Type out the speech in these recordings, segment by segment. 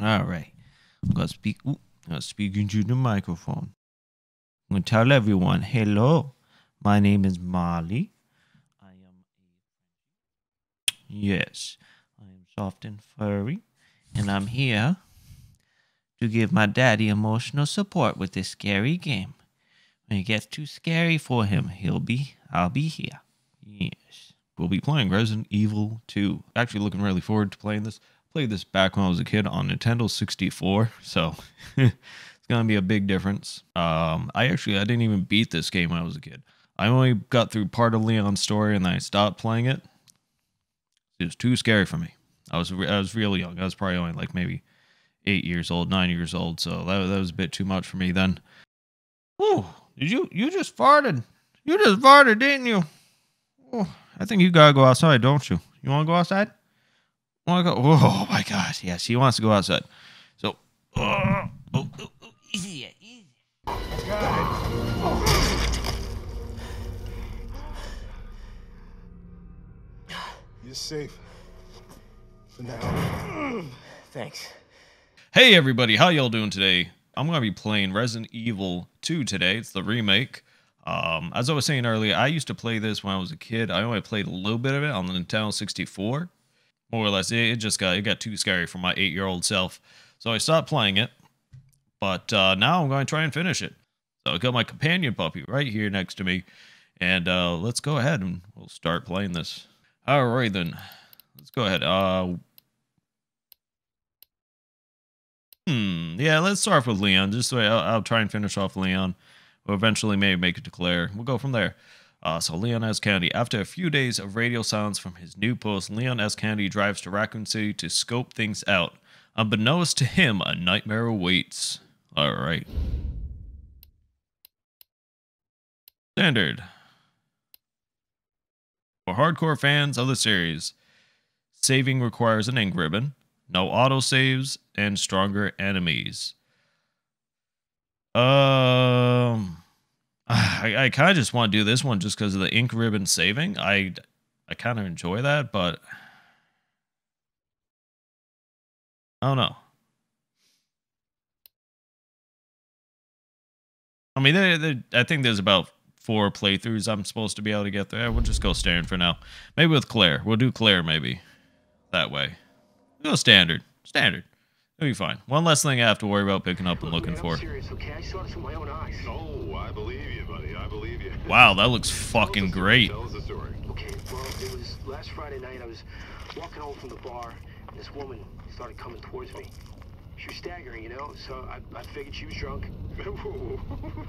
All right. I'm gonna speak. Ooh, I'm gonna speak into the microphone. I'm gonna tell everyone, hello. My name is Molly. I am yes. I am soft and furry, and I'm here to give my daddy emotional support with this scary game. When it gets too scary for him, he'll be. I'll be here. Yes. We'll be playing Resident Evil 2. Actually, looking really forward to playing this. Played this back when I was a kid on Nintendo 64, so it's gonna be a big difference. Um, I actually I didn't even beat this game when I was a kid. I only got through part of Leon's story and then I stopped playing it. It was too scary for me. I was I was real young. I was probably only like maybe eight years old, nine years old. So that that was a bit too much for me then. Oh, did you you just farted? You just farted, didn't you? Oh, I think you gotta go outside, don't you? You want to go outside? Want to go? Oh my gosh, yes, he wants to go outside. So, uh, oh, oh, oh, easy, easy. You're safe. For now. Thanks. Hey everybody, how y'all doing today? I'm gonna be playing Resident Evil 2 today. It's the remake. Um, as I was saying earlier, I used to play this when I was a kid. I only played a little bit of it on the Nintendo 64. More or less, it, just got it got too scary for my eight year old self, so I stopped playing it. But uh, now I'm going to try and finish it. So I got my companion puppy right here next to me, and uh, let's go ahead and we'll start playing this. All right then, let's go ahead. Uh, Hmm. Yeah, let's start off with Leon. Just so I'll, I'll try and finish off Leon. We'll eventually maybe make it to Claire. We'll go from there. Uh, so Leon S. Kennedy. After a few days of radio silence from his new post, Leon S. Kennedy drives to Raccoon City to scope things out. Unbeknownst to him, a nightmare awaits. All right. Standard. For hardcore fans of the series, saving requires an ink ribbon no autosaves, and stronger enemies. Um, I, I kind of just want to do this one just because of the ink ribbon saving. I, I kind of enjoy that, but I don't know. I mean, they, they, I think there's about four playthroughs I'm supposed to be able to get there. We'll just go staring for now. Maybe with Claire. We'll do Claire maybe that way. We'll Go standard. Standard. It'll be fine. One less thing I have to worry about picking up and looking Man, for. I'm serious, okay? I saw this with my own eyes. Oh, I believe you, buddy. I believe you. Wow, that looks fucking Tell great. Tell us the story. Okay, well, it was last Friday night. I was walking home from the bar, and this woman started coming towards me. She was staggering, you know, so I, I figured she was drunk. whoa, whoa,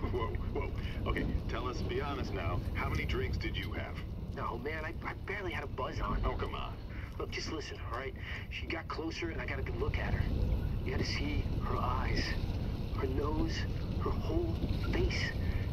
whoa, whoa. Okay, tell us, be honest now. How many drinks did you have? No, man, I, I barely had a buzz on. Oh, come on. Look, just listen, all right? She got closer, and I got a good look at her. You had to see her eyes, her nose, her whole face.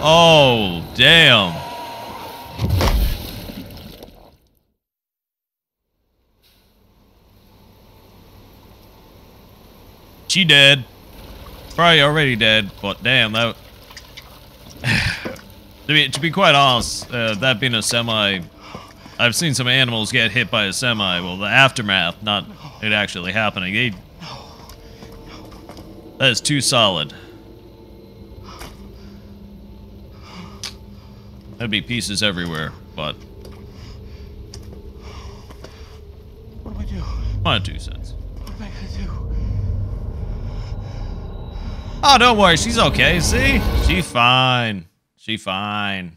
Oh, damn. She dead. Probably already dead, but damn, that. to, be, to be quite honest, uh, that being a semi. I've seen some animals get hit by a semi. Well, the aftermath, not it actually happening. They, that is too solid. That'd be pieces everywhere, but What do we do? my two cents. What am I gonna do? Oh, don't worry, she's okay. See, she fine. She fine.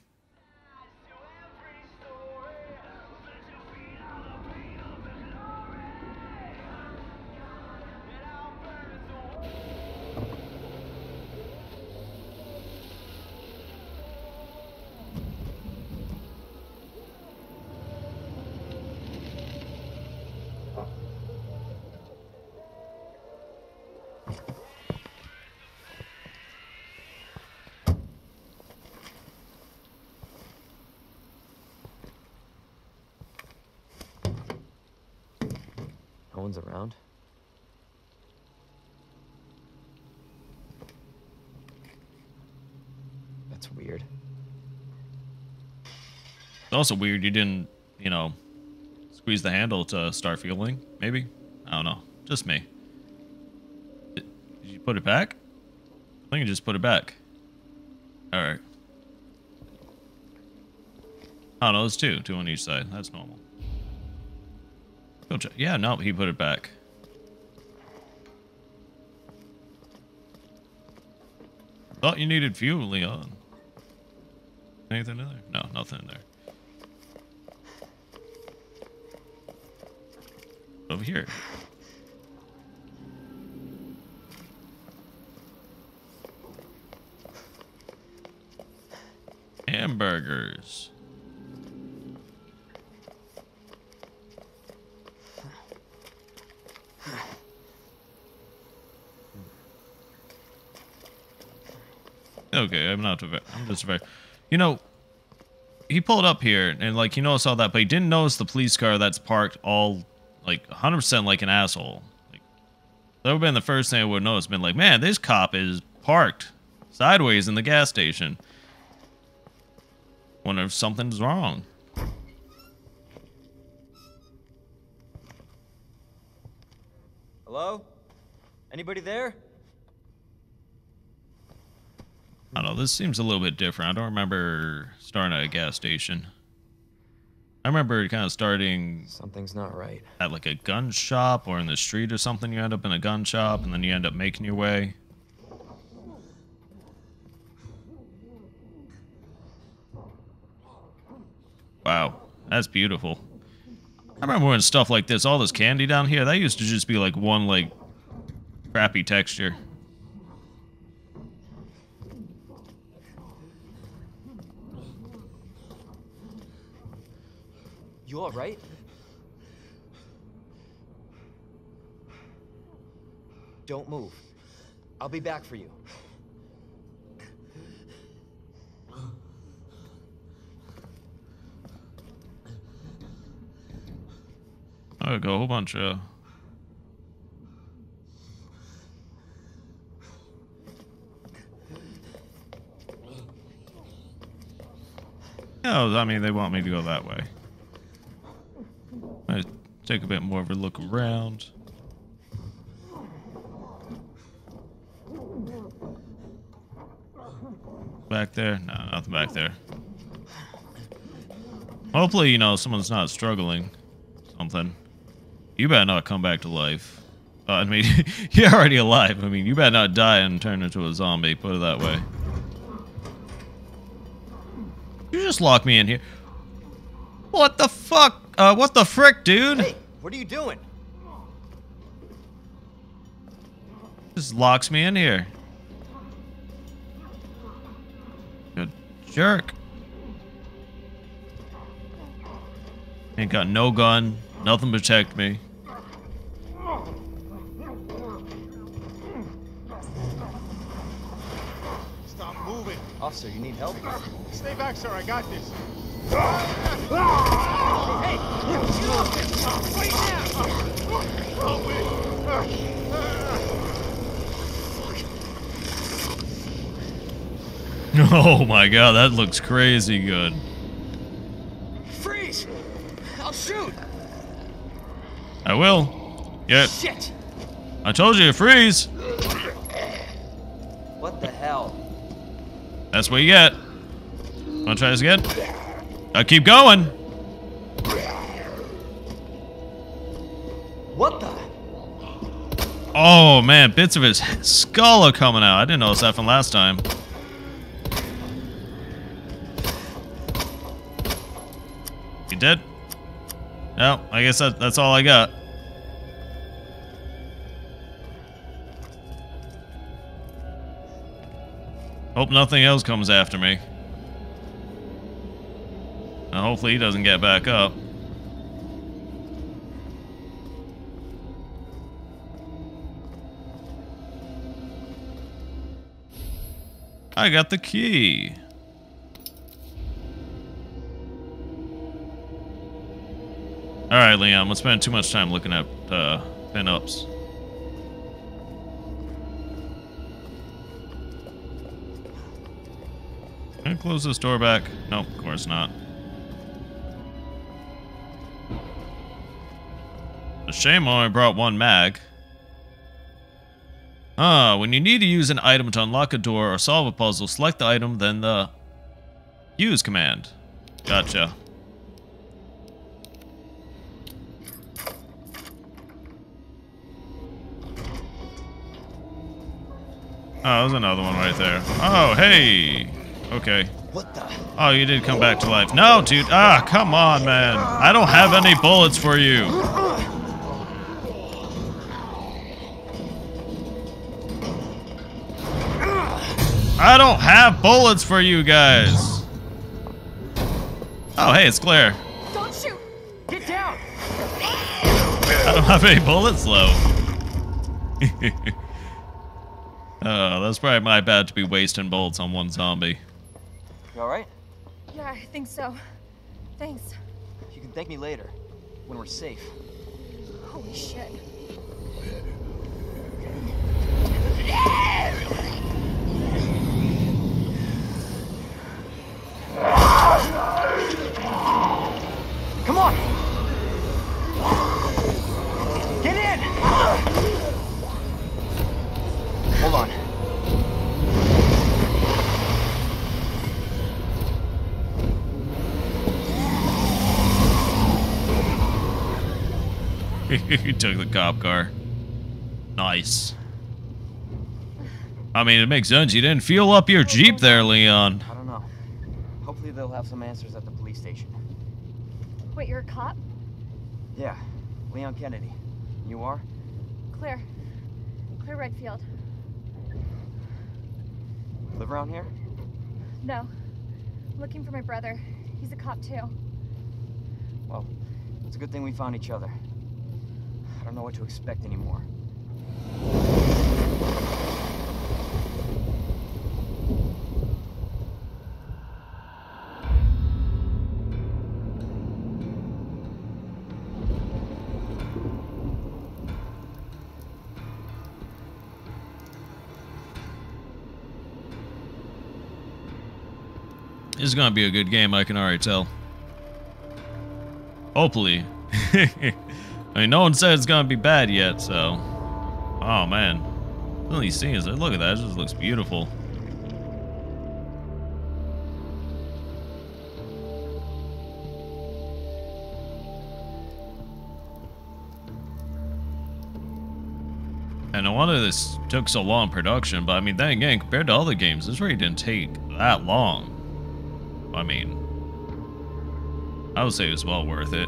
One's around. That's weird. It's also weird you didn't, you know, squeeze the handle to start fueling. Maybe I don't know. Just me. Did you put it back? I think you just put it back. All right. Oh no, there's two, two on each side. That's normal. Yeah, no, he put it back. Thought you needed fuel, Leon. Anything in there? No, nothing in there. Over here. Hamburgers. Okay, I'm not. a ve- I'm just very. You know, he pulled up here and like he noticed all that, but he didn't notice the police car that's parked all like 100 percent like an asshole. Like that would have been the first thing I would have noticed. Been like, man, this cop is parked sideways in the gas station. Wonder if something's wrong. Hello? Anybody there? I don't know. This seems a little bit different. I don't remember starting at a gas station. I remember kind of starting Something's not right. at like a gun shop or in the street or something. You end up in a gun shop and then you end up making your way. Wow, that's beautiful. I remember when stuff like this, all this candy down here, that used to just be like one like crappy texture. You alright? Don't move. I'll be back for you. Oh, go a whole bunch of. Oh, I mean, they want me to go that way. I take a bit more of a look around. Back there? No, nothing back there. Hopefully, you know, someone's not struggling. Something. You better not come back to life. Uh, I mean, you're already alive. I mean, you better not die and turn into a zombie. Put it that way. You just lock me in here. What the fuck? Uh, what the frick, dude? Hey, what are you doing? Just locks me in here. Good jerk. Ain't got no gun, nothing to protect me. Stop moving. Officer, you need help? Stay back, sir. I got this. Oh my god, that looks crazy good. Freeze! I'll shoot! I will. Yeah, Shit! I told you to freeze. What the hell? That's what you get. Wanna try this again? I keep going. Oh man, bits of his skull are coming out. I didn't notice that from last time. You dead? No, I guess that, that's all I got. Hope nothing else comes after me. And hopefully he doesn't get back up. I got the key. All right, Leon. Let's spend too much time looking at uh, pinups. Can I close this door back? Nope, of course not. A shame I only brought one mag. Ah, when you need to use an item to unlock a door or solve a puzzle, select the item, then the use command. Gotcha. Oh, there's another one right there. Oh, hey! Okay. What the? Oh, you did come back to life. No, dude. Ah, come on, man. I don't have any bullets for you. I don't have bullets for you guys. Oh, hey, it's Claire. Don't shoot! Get down! I don't have any bullets, though. oh, that's probably my bad to be wasting bullets on one zombie. You alright? Yeah, I think so. Thanks. You can thank me later. When we're safe. Holy shit. Come on! Get in! Hold on. he took the cop car. Nice. I mean, it makes sense. You didn't fuel up your Jeep there, Leon. I don't know. Hopefully they'll have some answers at the police station. Wait, you're a cop? Yeah, Leon Kennedy. You are? Claire. Claire Redfield. Live around here? No. I'm looking for my brother. He's a cop too. Well, it's a good thing we found each other. I don't know what to expect anymore. This is gonna be a good game, I can already tell. Hopefully. I mean, no one said it's gonna be bad yet, so. Oh man. At these scenes. Look at that. It just looks beautiful. And no wonder this took so long production, but I mean, then again, compared to other games, this really didn't take that long. I mean, I would say it was well worth it.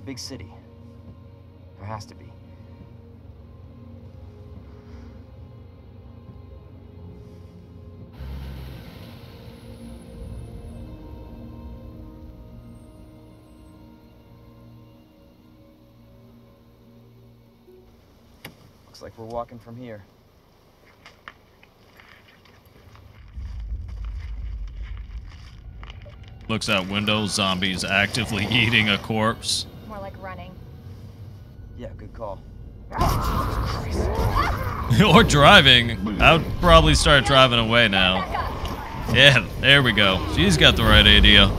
It's a big city. There has to be. Looks like we're walking from here. Looks out window, zombies actively eating a corpse. Yeah, good call. or driving. I would probably start driving away now. Yeah, there we go. She's got the right idea.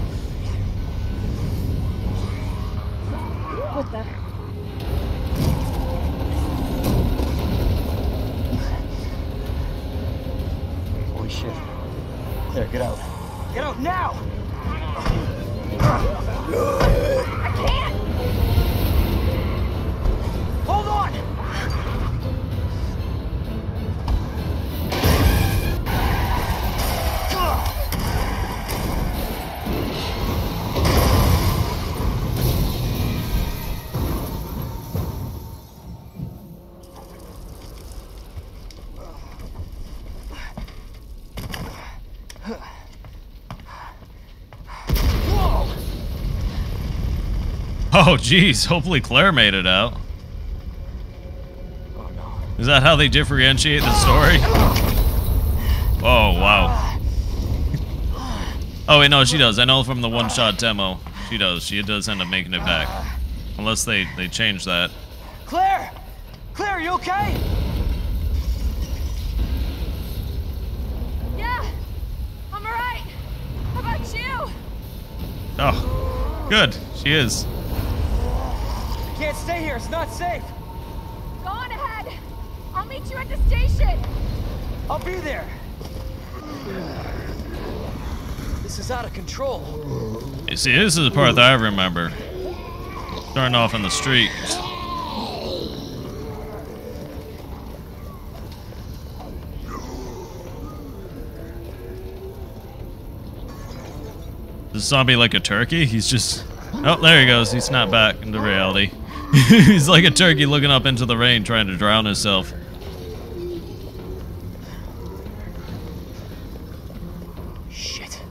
Oh, jeez. Hopefully Claire made it out. Oh no. Is that how they differentiate the story? Oh, wow. Oh, wait, no, she does. I know from the one-shot demo. She does. She does end up making it back. Unless they, they change that. Claire! Claire, you okay? Yeah, I'm alright. How about you? Oh, good. She is. You can't stay here. It's not safe. Go on ahead. I'll meet you at the station. I'll be there. This is out of control. You see, this is the part that I remember. Starting off in the street. Is the zombie like a turkey? He's just... Oh, there he goes. He's not back into reality. He's like a turkey looking up into the rain trying to drown himself. Shit.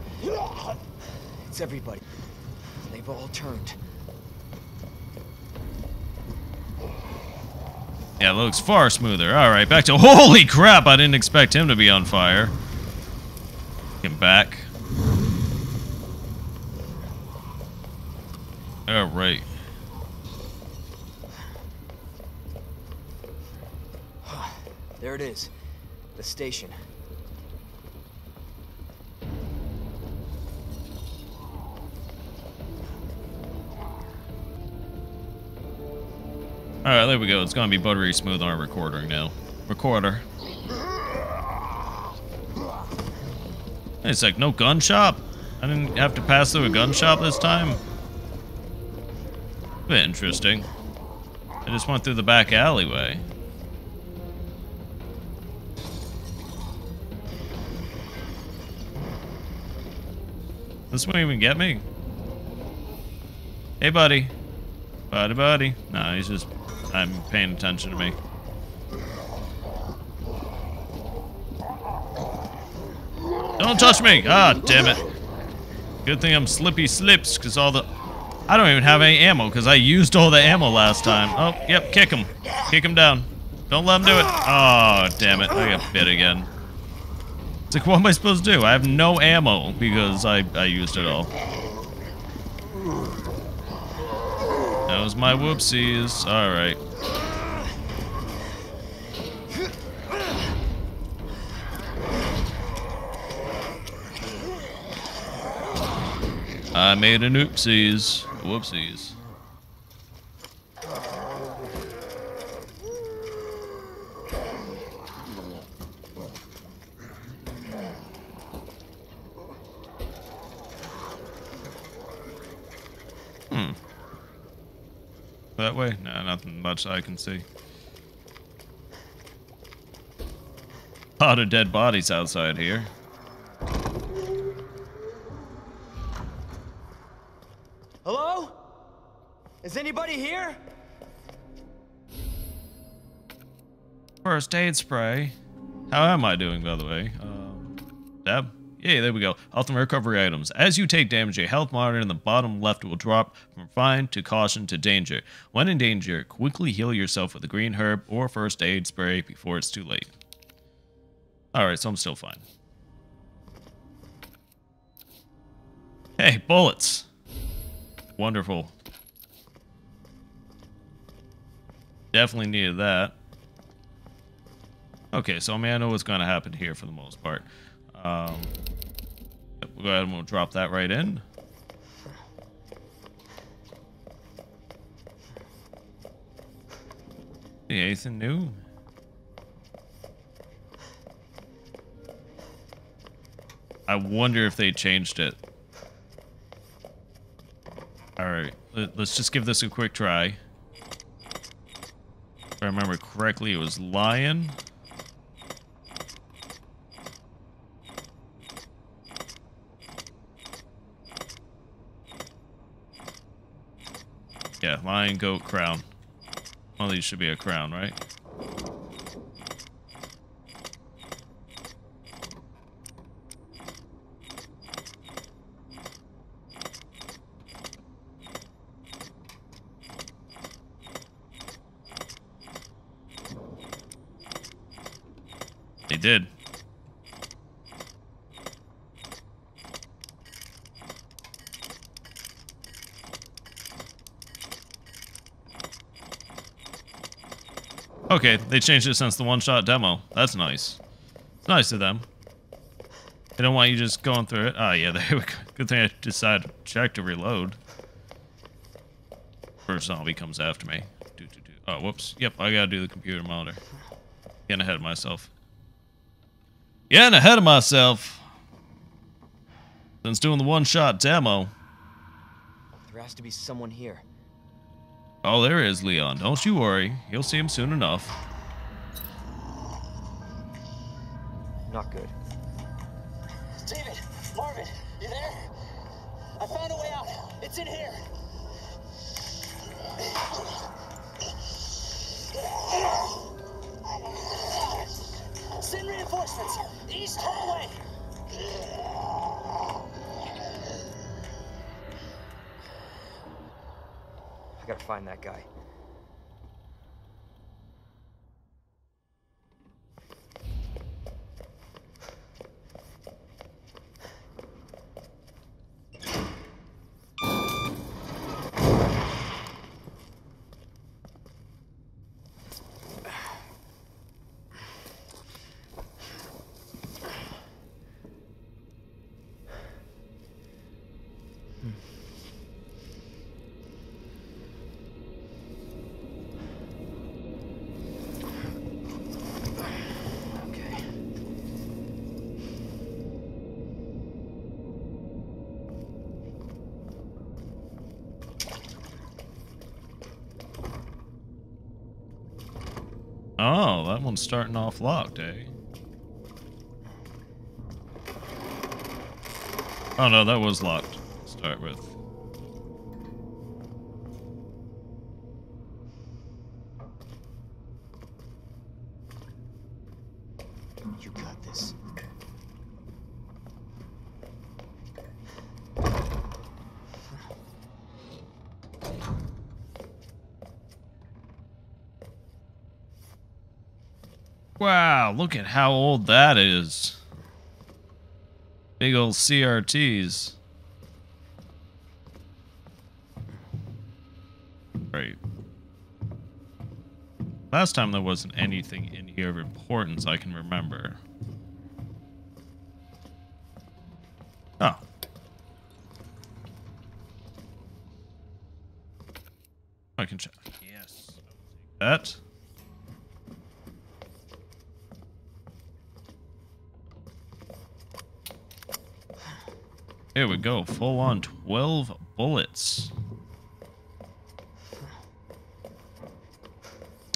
It's everybody. They've all turned. Yeah, looks far smoother. All right, back to... Holy crap! I didn't expect him to be on fire. Get back. All right. There it is. The station. All right, there we go. It's gonna be buttery smooth on our recorder now. Recorder. It's like no gun shop. I didn't have to pass through a gun shop this time. Bit interesting. I just went through the back alleyway. This won't even get me. Hey, buddy. Buddy, buddy. No, he's just. I'm paying attention to me. Don't touch me! Ah, damn it. Good thing I'm slippy slips, because all the. I don't even have any ammo, because I used all the ammo last time. Oh, yep, kick him. Kick him down. Don't let him do it. Oh, damn it. I got bit again. It's like, what am I supposed to do? I have no ammo, because I, I used it all. That was my whoopsies. Alright. I made an oopsies. Whoopsies. That way? Nah, nothing much I can see. A Lot of dead bodies outside here. Hello? Is anybody here? First aid spray. How am I doing, by the way? Um, Deb? Yeah, there we go. Health and recovery items. As you take damage, a health monitor in the bottom left will drop from fine to caution to danger. When in danger, quickly heal yourself with a green herb or first aid spray before it's too late. Alright, so I'm still fine. Hey, bullets! Wonderful. Definitely needed that. Okay, so I mean, I know what's going to happen here for the most part. Um, yep, we'll go ahead and we'll drop that right in. See anything new? I wonder if they changed it. Alright, let- let's just give this a quick try. If I remember correctly, it was lion. Yeah, lion, goat, crown. One of these should be a crown, right? They did. Okay, they changed it since the one-shot demo. That's nice. It's nice of them. They don't want you just going through it. Ah, yeah, there we go. Good thing I decided to check to reload. First zombie comes after me. Do, do, do. Oh, whoops. Yep, I gotta do the computer monitor. Getting ahead of myself. Getting ahead of myself. Since doing the one-shot demo. There has to be someone here. Oh, there is Leon. Don't you worry. You'll see him soon enough. One's starting off locked, eh? Oh no, that was locked. Start with. You got this. Wow, look at how old that is. Big old CRTs. Right. Last time there wasn't anything in here of importance I can remember. Oh. I can check. Yes. That. Here we go. Full on 12 bullets.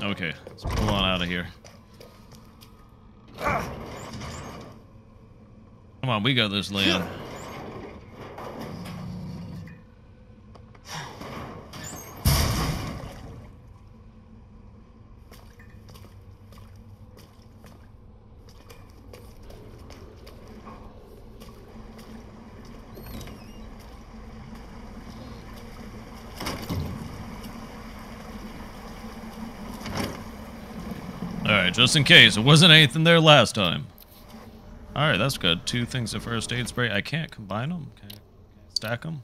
Okay, let's pull on out of here. Come on, we got this, Leon. Alright, just in case. It wasn't anything there last time. Alright, that's good. Two things of first aid spray. I can't combine them. Stack them?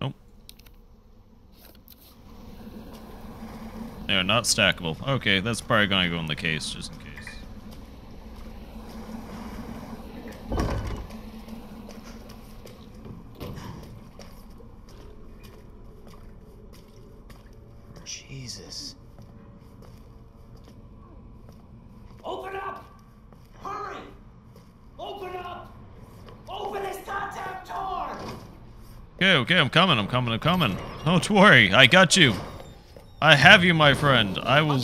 Nope. They're not stackable. Okay, that's probably going to go in the case, just in case. Jesus. Open up! Hurry! Open up! Open this goddamn door! Okay, I'm coming, I'm coming, I'm coming. Don't worry, I got you. I have you, my friend. I will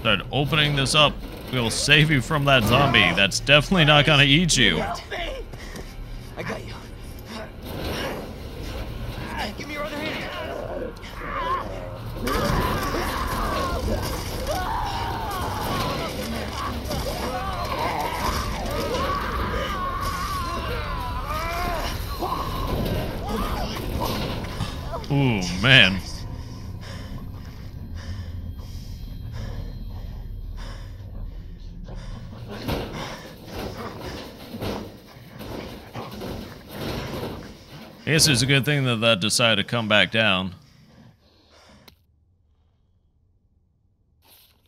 start opening this up. We'll save you from that zombie. That's definitely not gonna eat you. Help me! I got you. Give me your other hand. Ooh, man. I guess it's a good thing that that decided to come back down.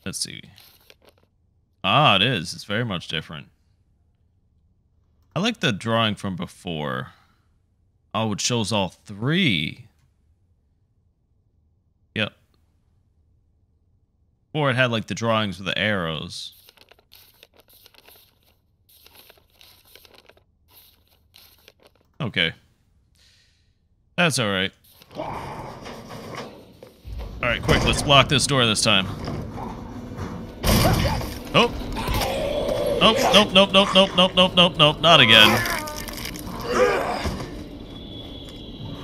Let's see. Ah, it is. It's very much different. I like the drawing from before. Oh, it shows all three. Yep. Or it had like the drawings with the arrows. Okay. That's alright. Alright, quick, let's block this door this time. Oh! Nope, nope, nope, nope, nope, nope, nope, nope, nope, not again.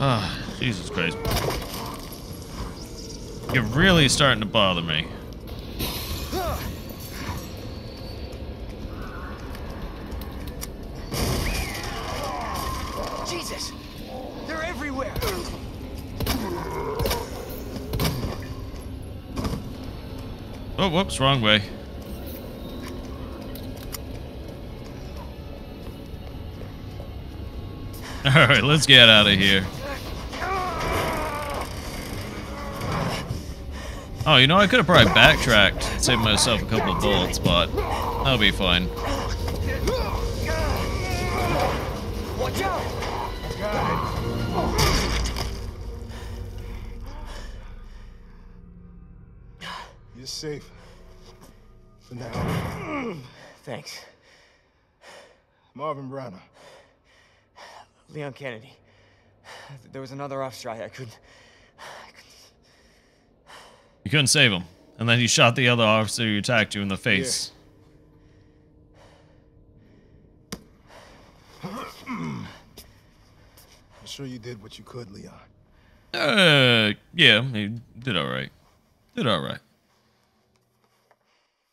Ah, Jesus Christ. You're really starting to bother me. Whoops, wrong way. Alright, let's get out of here. Oh, you know, I could have probably backtracked, saved myself a couple of bullets, but that'll be fine. Watch out! You're safe. For now. Thanks. Marvin Branagh. Leon Kennedy. There was another officer I, I couldn't... You couldn't save him. And then he shot the other officer who attacked you in the face. I'm sure you did what you could, Leon. Uh, yeah, he did alright. Did alright.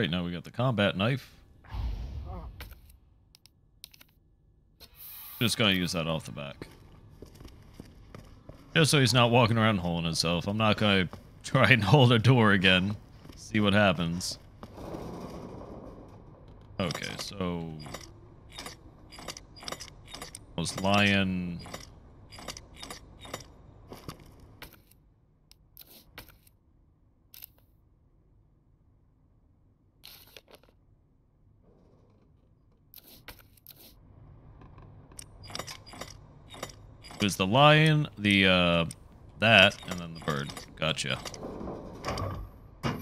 Alright, now we got the combat knife. Just gonna use that off the back. Just so he's not walking around holding himself. I'm not gonna try and hold a door again. See what happens. Okay, so... Was lion... the lion, the, uh, that, and then the bird. Gotcha. Our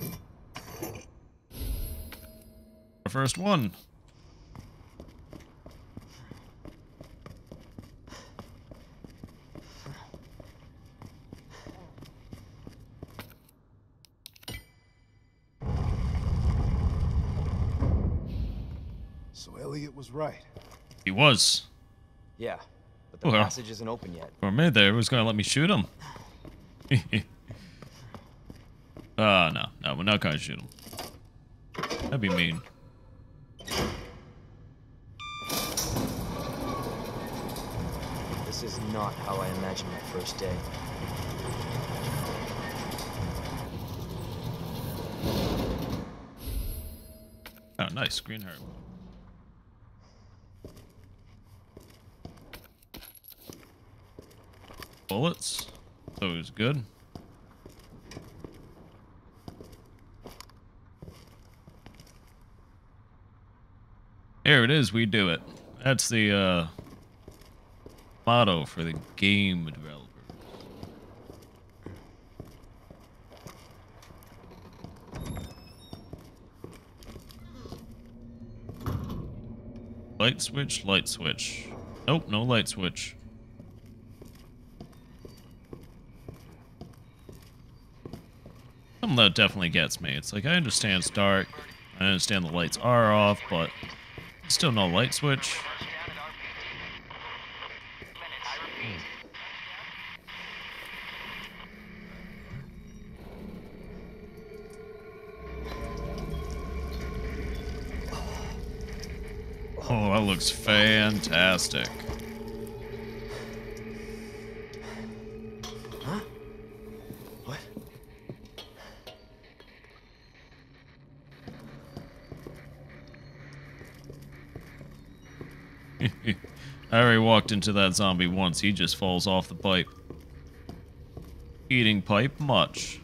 first one. So Elliot was right. He was. Yeah, but the Well. passage isn't open yet. For a minute there, he was going to let me shoot him. Ah, no. No, we're not going to shoot him. That'd be mean. This is not how I imagined my first day. Oh, nice. Green herb. Bullets. Always good. Here it is. We do it. That's the uh, motto for the game developers. Light switch, light switch. Nope, no light switch. That definitely gets me. It's like, I understand it's dark. I understand the lights are off, but still no light switch. Hmm. Oh, that looks fantastic. Walked into that zombie once. He just falls off the pipe. Eating pipe much.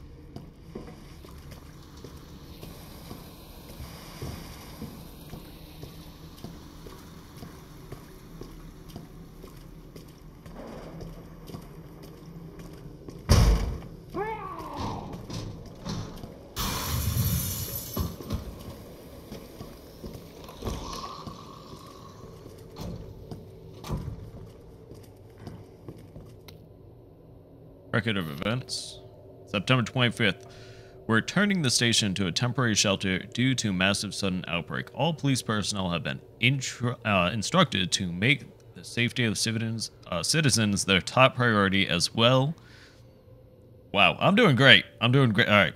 September 25th. We're turning the station to a temporary shelter due to massive sudden outbreak. All police personnel have been uh, instructed to make the safety of citizens, uh, citizens their top priority as well. Wow, I'm doing great. I'm doing great. All right.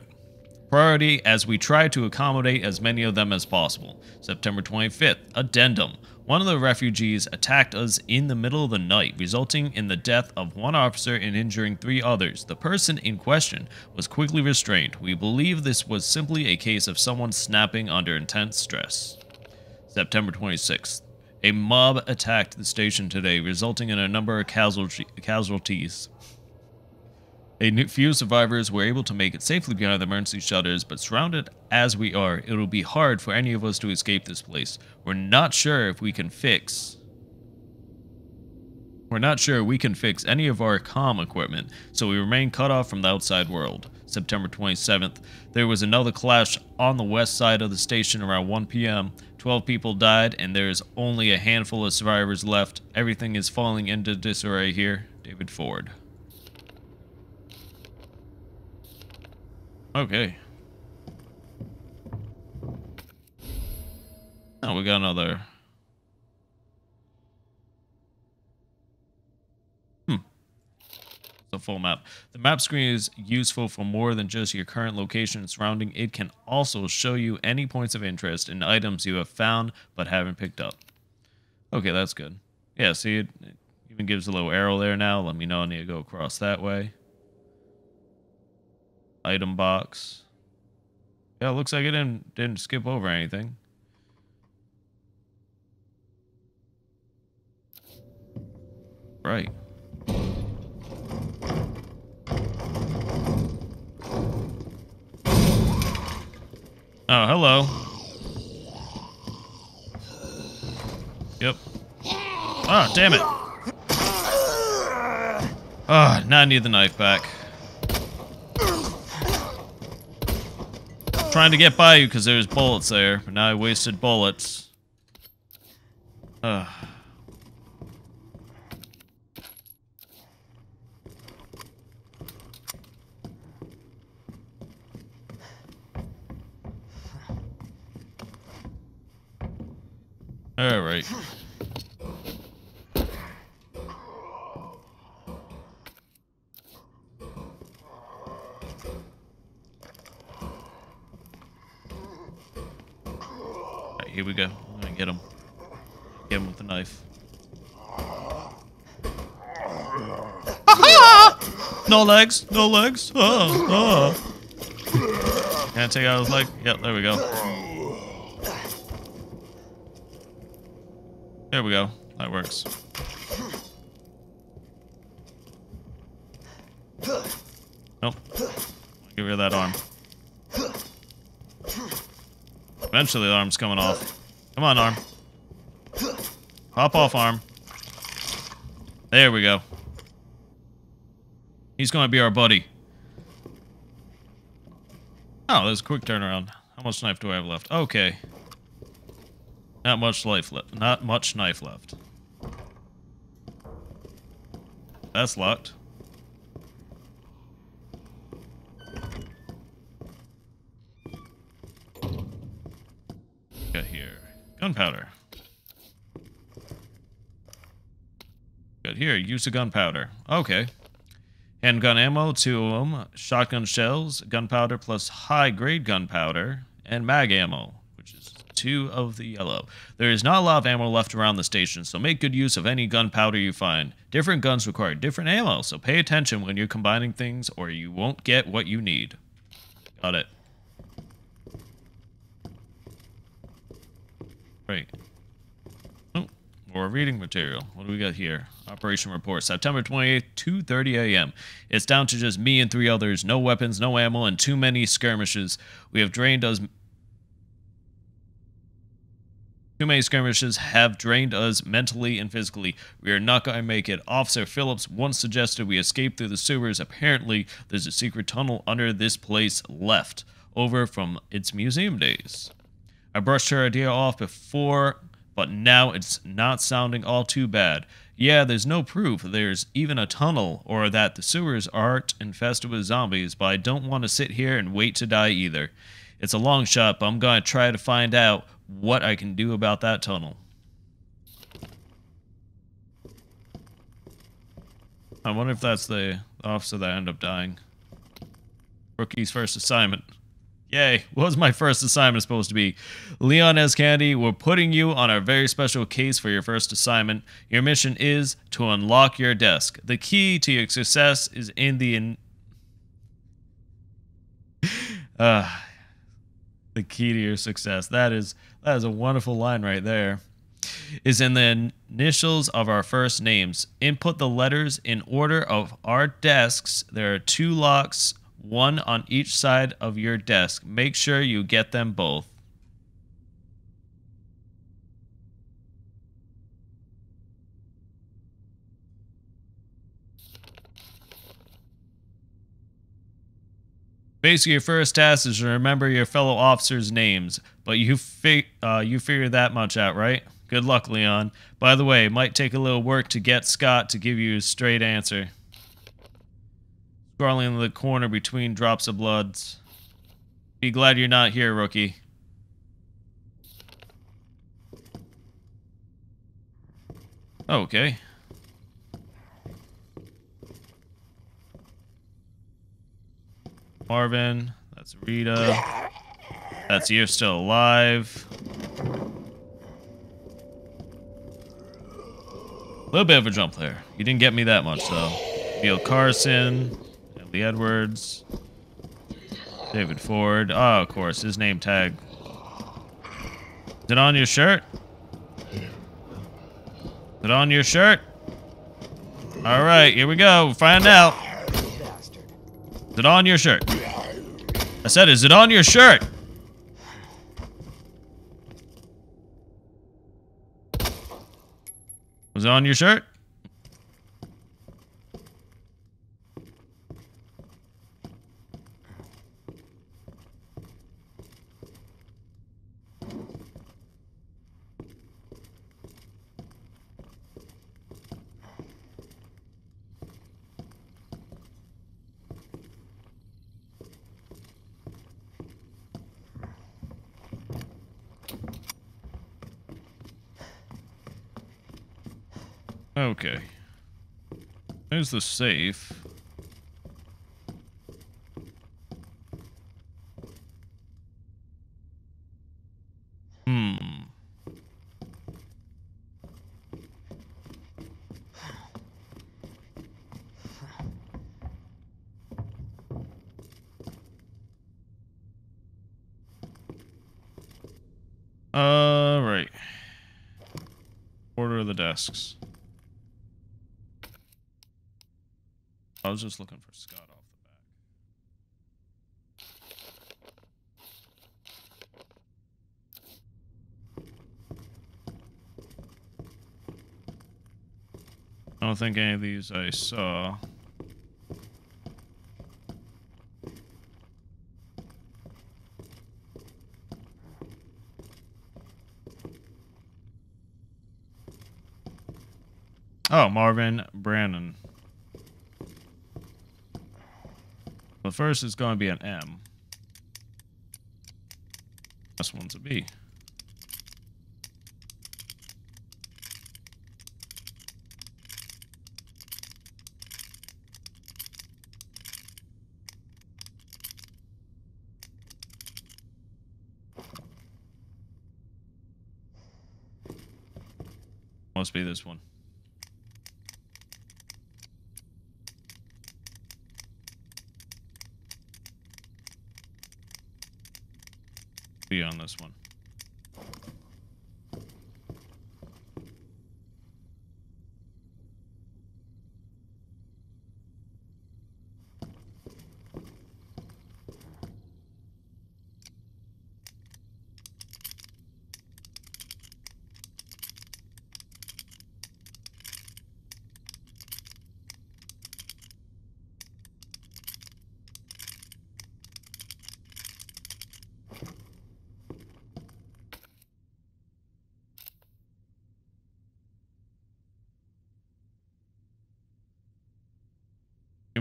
Priority as we try to accommodate as many of them as possible. September 25th. Addendum. One of the refugees attacked us in the middle of the night, resulting in the death of one officer and injuring three others. The person in question was quickly restrained. We believe this was simply a case of someone snapping under intense stress. September 26th. A mob attacked the station today, resulting in a number of casualties. A few survivors were able to make it safely behind the emergency shutters, but surrounded as we are, it will be hard for any of us to escape this place. We're not sure if we can fix. We're not sure we can fix any of our comm equipment, so we remain cut off from the outside world. September 27th, there was another clash on the west side of the station around 1 p.m. 12 people died, and there is only a handful of survivors left. Everything is falling into disarray here. David Ford. Okay. Oh, we got another. Hmm. A full map. The map screen is useful for more than just your current location and surrounding. It can also show you any points of interest and items you have found but haven't picked up. Okay, that's good. Yeah, see, it, it even gives a little arrow there now. Let me know I need to go across that way. Item box. Yeah, looks like it didn't didn't skip over anything. Right. Oh, hello. Yep. Ah, damn it. Ah, now I need the knife back. Trying to get by you because there's bullets there, but now I wasted bullets. Ugh. All right. We go. I'm gonna get him. Get him with the knife. no legs, no legs. Oh, oh. Can I take out his leg? Yep, there we go. There we go. That works. Nope. Get rid of that arm. Eventually the arm's coming off. Come on, arm. Pop off, arm. There we go. He's gonna be our buddy. Oh, there's a quick turnaround. How much knife do I have left? Okay. Not much life left. Not much knife left. That's locked. Here. Use of gunpowder. Okay. Handgun ammo, two of them. Shotgun shells, gunpowder plus high grade gunpowder, and mag ammo, which is two of the yellow. There is not a lot of ammo left around the station, so make good use of any gunpowder you find. Different guns require different ammo, so pay attention when you're combining things or you won't get what you need. Got it. Great. More reading material. What do we got here? Operation report. September 28th, 2.30 a.m. It's down to just me and three others. No weapons, no ammo, and too many skirmishes. We have drained us... Too many skirmishes have drained us mentally and physically. We are not going to make it. Officer Phillips once suggested we escape through the sewers. Apparently, there's a secret tunnel under this place left, over from its museum days. I brushed her idea off before, but now it's not sounding all too bad. Yeah, there's no proof there's even a tunnel or that the sewers aren't infested with zombies, but I don't want to sit here and wait to die either. It's a long shot, but I'm going to try to find out what I can do about that tunnel. I wonder if that's the officer that ended up dying. Rookie's first assignment. Yay, what was my first assignment supposed to be? Leon S. Kennedy, we're putting you on a very special case for your first assignment. Your mission is to unlock your desk. The key to your success is in the... In- uh, the key to your success. That is that is a wonderful line right there. Is in the initials of our first names. Input the letters in order of our desks. There are two locks one on each side of your desk. Make sure you get them both. Basically, your first task is to remember your fellow officers' names, but you fi- uh, you figured that much out, right? Good luck, Leon. By the way, it might take a little work to get Scott to give you a straight answer. Scrawling in the corner between drops of blood. Be glad you're not here, rookie. Okay. Marvin. That's Rita. That's you still alive. A little bit of a jump there. You didn't get me that much, though. Bill Carson. Lee Edwards. David Ford. Oh, of course. His name tag. Is it on your shirt? Is it on your shirt? All right, here we go. Find out. Is it on your shirt? I said, is it on your shirt? Was it on your shirt? Okay. There's the safe. Hmm. All right. Order the desks. I was just looking for Scott off the back. I don't think any of these I saw. Oh, Marvin Branagh. First it's going to be an M. This one's a B. Must be this one. Be on this one.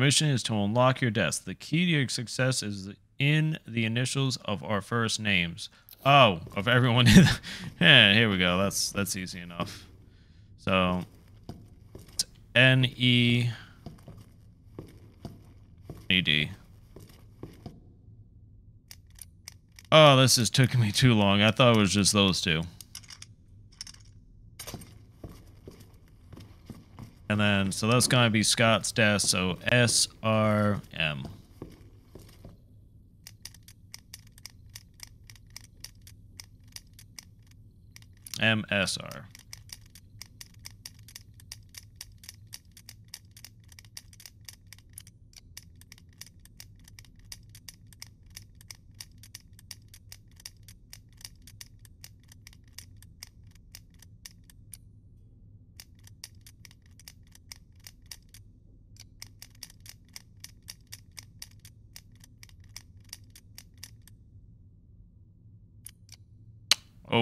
Mission is to unlock your desk. The key to your success is in the initials of our first names. Oh, of everyone. yeah, here we go. That's that's easy enough. So, N E E D. Oh, this is taking me too long. I thought it was just those two. And so that's going to be Scott's desk. So S R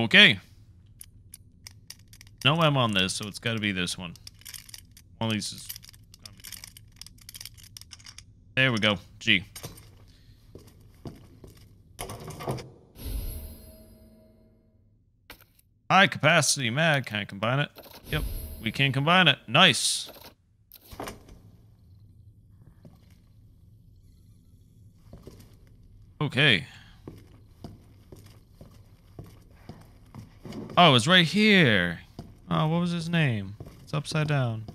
Okay. No M on this, so it's got to be this one. One of these is. There we go. G. High capacity mag. Can I combine it? Yep, we can combine it. Nice. Okay. Oh, it's right here. Oh, what was his name? It's upside down.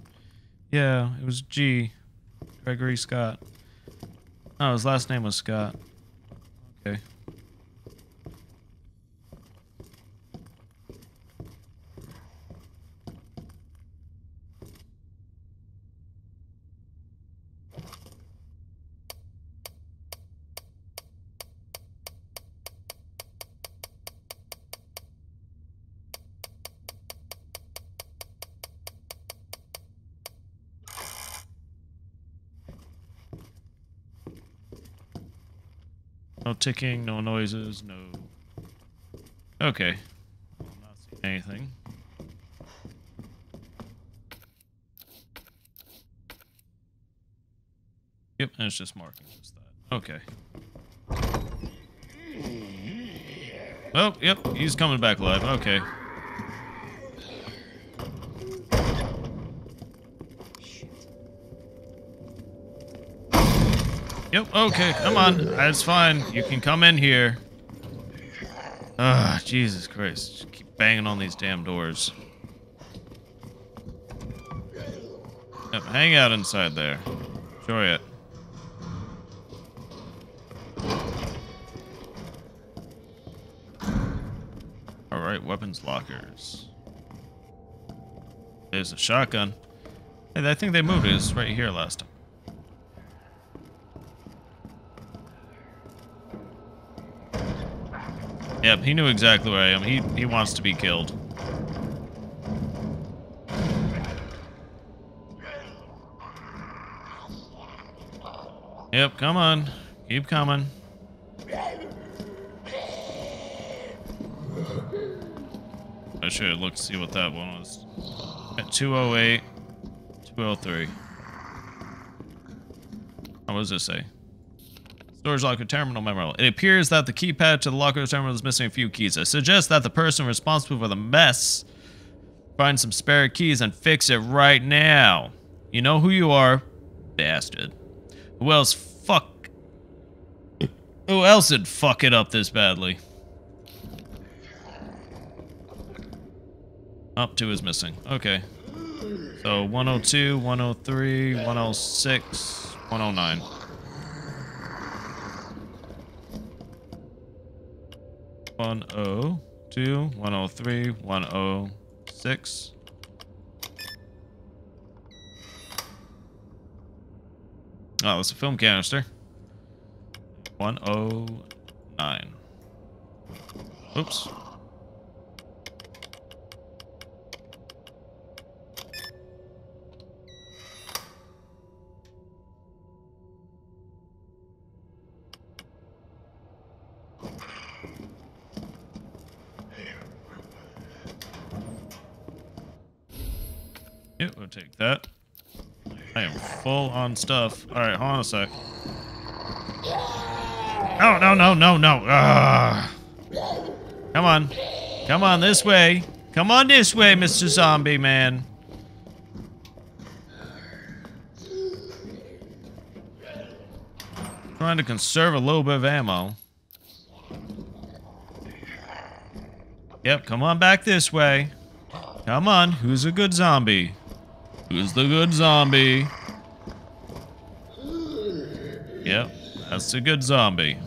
Yeah, it was G. Gregory Scott. Oh, his last name was Scott. Okay. No ticking, no noises, no. Okay. I'm not seeing anything. Yep, and it's just marking just that. Okay. Oh, yep, he's coming back live. Okay. Yep, okay, come on. That's fine. You can come in here. Ah, Jesus Christ. Just keep banging on these damn doors. Yep, hang out inside there. Enjoy it. Alright, weapons lockers. There's a shotgun. Hey, I think they moved it. It's right here last time. Yep, he knew exactly where I am. He he wants to be killed. Yep, come on. Keep coming. I should look to see what that one was. At 208, 203. What does this say? Storage locker terminal memo. It appears that the keypad to the locker terminal is missing a few keys. I suggest that the person responsible for the mess find some spare keys and fix it right now. You know who you are, bastard. Who else fuck? Who else would fuck it up this badly? Up two is missing. Okay. So 102, 103, 106, 109. One oh two, one oh three, one oh. Oh, that's a film canister. One oh nine. Oops. Yeah, we'll take that. I am full on stuff. Alright, hold on a sec. No, no, no, no, no. Ah. Come on. Come on this way. Come on this way, Mr. Zombie Man. Trying to conserve a little bit of ammo. Yep, come on back this way. Come on, who's a good zombie? Who's the good zombie? Yep, that's a good zombie.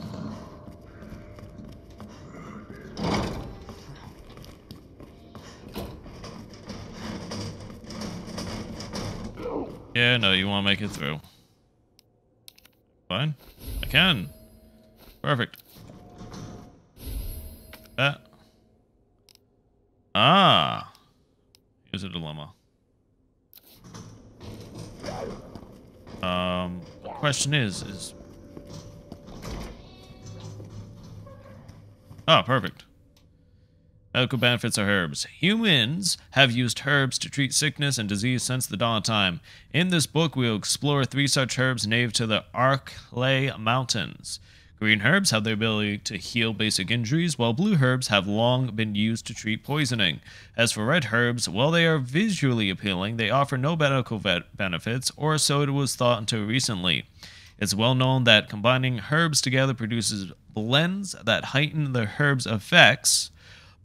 Yeah, no, you want to make it through. Fine. I can. Perfect. That. Ah. Here's a dilemma. Um, question is, is... Oh, perfect. Medical benefits of herbs. Humans have used herbs to treat sickness and disease since the dawn of time. In this book, we will explore three such herbs native to the Arklay Mountains. Green herbs have the ability to heal basic injuries, while blue herbs have long been used to treat poisoning. As for red herbs, while they are visually appealing, they offer no medical benefits, or so it was thought until recently. It's well known that combining herbs together produces blends that heighten the herb's effects,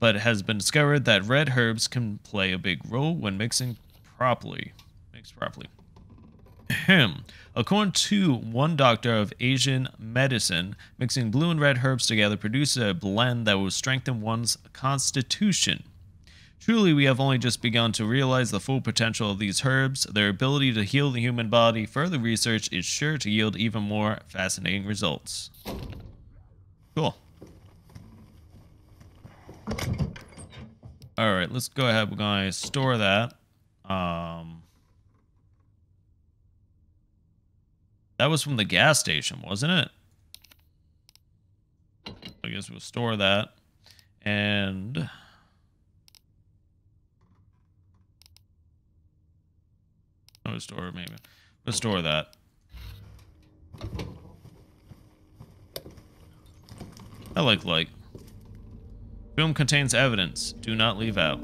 but it has been discovered that red herbs can play a big role when mixing properly. Mixed properly. According to one doctor of Asian medicine, mixing blue and red herbs together produces a blend that will strengthen one's constitution. Truly, we have only just begun to realize the full potential of these herbs. Their ability to heal the human body, further research is sure to yield even more fascinating results. Cool. All right, let's go ahead. We're going to store that. Um, that was from the gas station, wasn't it? I guess we'll store that. And... Oh, store maybe. We'll store that. I like light. Film contains evidence. Do not leave out.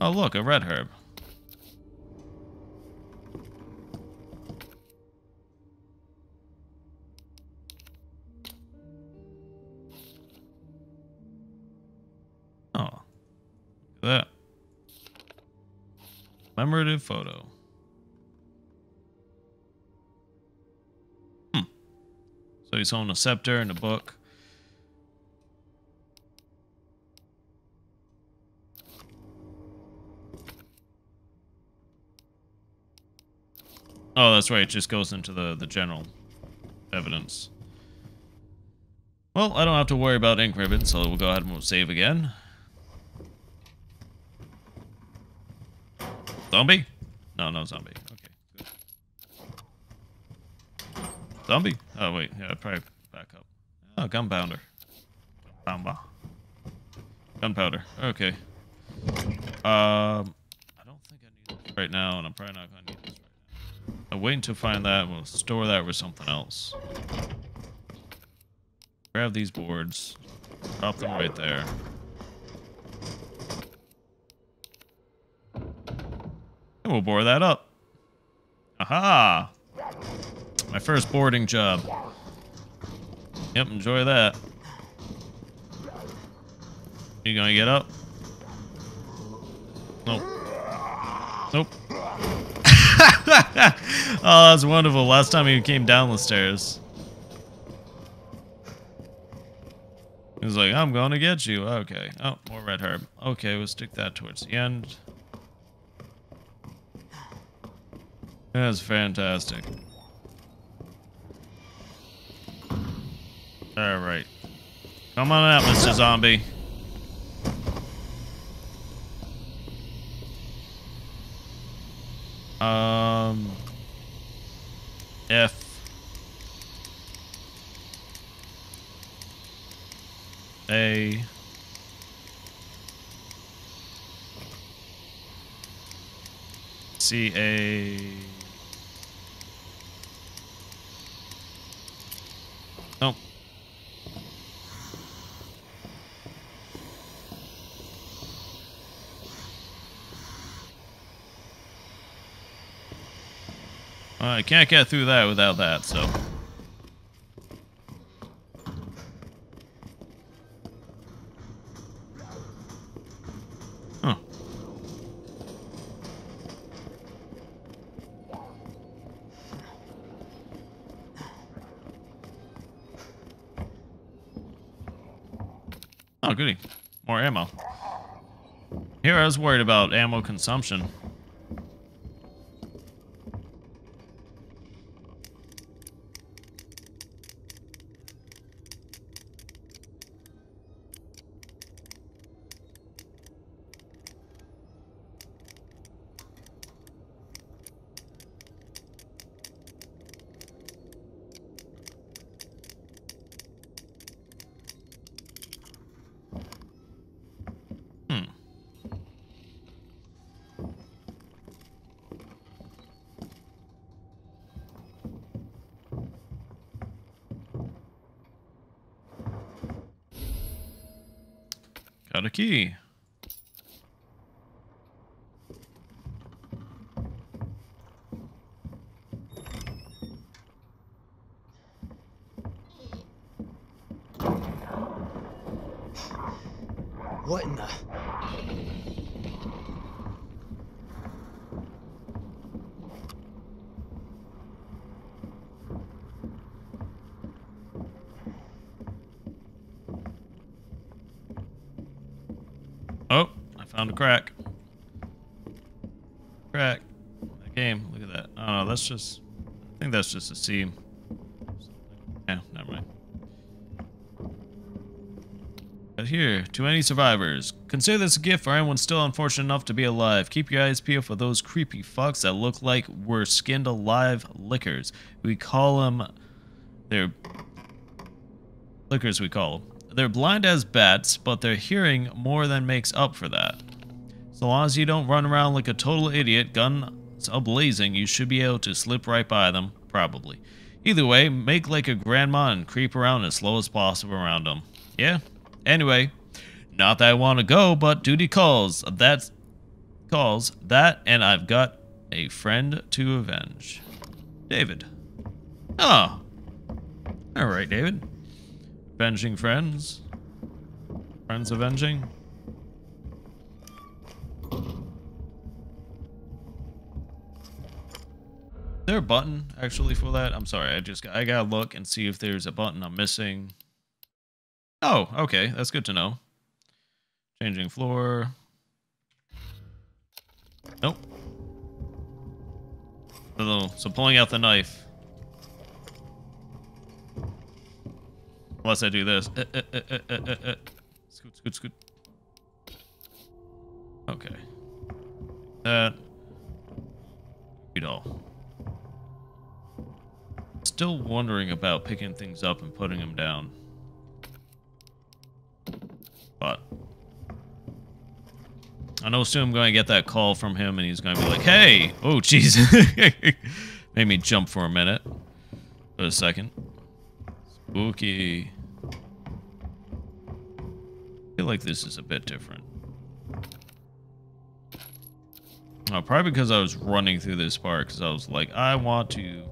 Oh, look, a red herb. that. Commemorative photo. Hmm. So he's holding a scepter and a book. Oh, that's right. It just goes into the, the general evidence. Well, I don't have to worry about ink ribbon, so we'll go ahead and we'll save again. Zombie? No, no zombie. Okay, good. Zombie? Oh, wait. Yeah, probably back up. Oh, gunpowder. Bamba. Gunpowder. Okay. Um, I don't think I need this right now, and I'm probably not going to need this right now. I'm waiting to find that. We'll store that with something else. Grab these boards. Drop them right there. We'll bore that up. Aha! My first boarding job. Yep, enjoy that. You gonna get up? Nope. Nope. oh, that's wonderful. Last time he came down the stairs. He was like, I'm to get you. Okay. Oh, more red herb. Okay, we'll stick that towards the end. That's fantastic. Alright. Come on out, Mr. Zombie. Um... F. A. C A. I can't get through that without that, so. Huh. Oh, goody. More ammo. Here I was worried about ammo consumption. Hmm. Got a key. What in the... Oh, I found a crack. Crack. That game. Look at that. Oh, no, that's just. I think that's just a seam. Yeah, never mind. But here, to any survivors, consider this a gift for anyone still unfortunate enough to be alive. Keep your eyes peeled for those creepy fucks that look like we're skinned alive lickers. We call them. They're. Lickers, we call them. They're blind as bats, but their hearing more than makes up for that. So long as you don't run around like a total idiot, guns ablazing, you should be able to slip right by them, probably. Either way, make like a grandma and creep around as slow as possible around them. Yeah? Anyway, not that I want to go, but duty calls. That calls. That, and I've got a friend to avenge. David. Oh. Alright, David. Avenging friends. Friends avenging. There a button actually for that? I'm sorry, I just I gotta look and see if there's a button I'm missing. Oh, okay, that's good to know. Changing floor. Nope. So, so pulling out the knife. Unless I do this. Uh, uh, uh. Scoot, scoot, scoot. Okay. That. Read all. Still wondering about picking things up and putting them down. But. I know soon I'm going to get that call from him and he's going to be like, hey! Oh, jeez. Made me jump for a minute. For a second. Spooky. I feel like this is a bit different. Oh, probably because I was running through this part because I was like, I want to...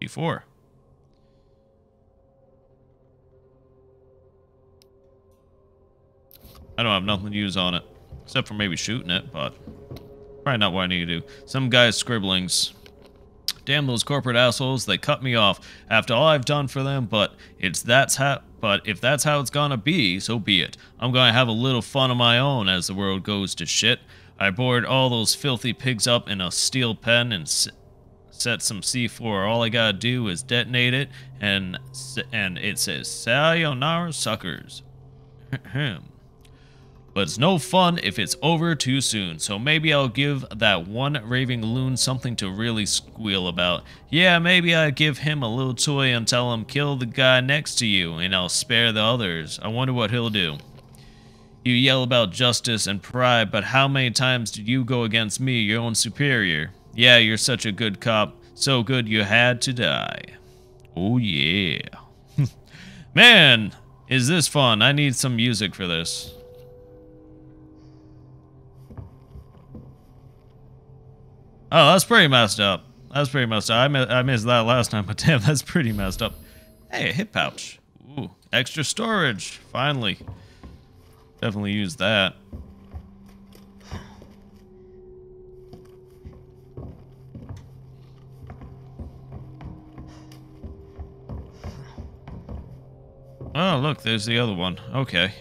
Before. I don't have nothing to use on it. Except for maybe shooting it, but... Probably not what I need to do. Some guy's scribblings. Damn those corporate assholes, they cut me off after all I've done for them, but it's that's how but if that's how it's gonna be, so be it. I'm gonna have a little fun of my own as the world goes to shit. I board all those filthy pigs up in a steel pen and set some C4. All I gotta do is detonate it, and and it says "Sayonara, suckers." Hmm. but it's no fun if it's over too soon. So maybe I'll give that one raving loon something to really squeal about. Yeah, maybe I'll give him a little toy and tell him kill the guy next to you, and I'll spare the others. I wonder what he'll do. You yell about justice and pride, but how many times did you go against me, your own superior? Yeah, you're such a good cop. So good you had to die. Oh yeah. Man, is this fun. I need some music for this. Oh, that's pretty messed up. That's pretty messed up. I, mi I missed that last time, but damn, that's pretty messed up. Hey, a hip pouch. Ooh, extra storage. Finally. Definitely use that. Oh, look, there's the other one. Okay.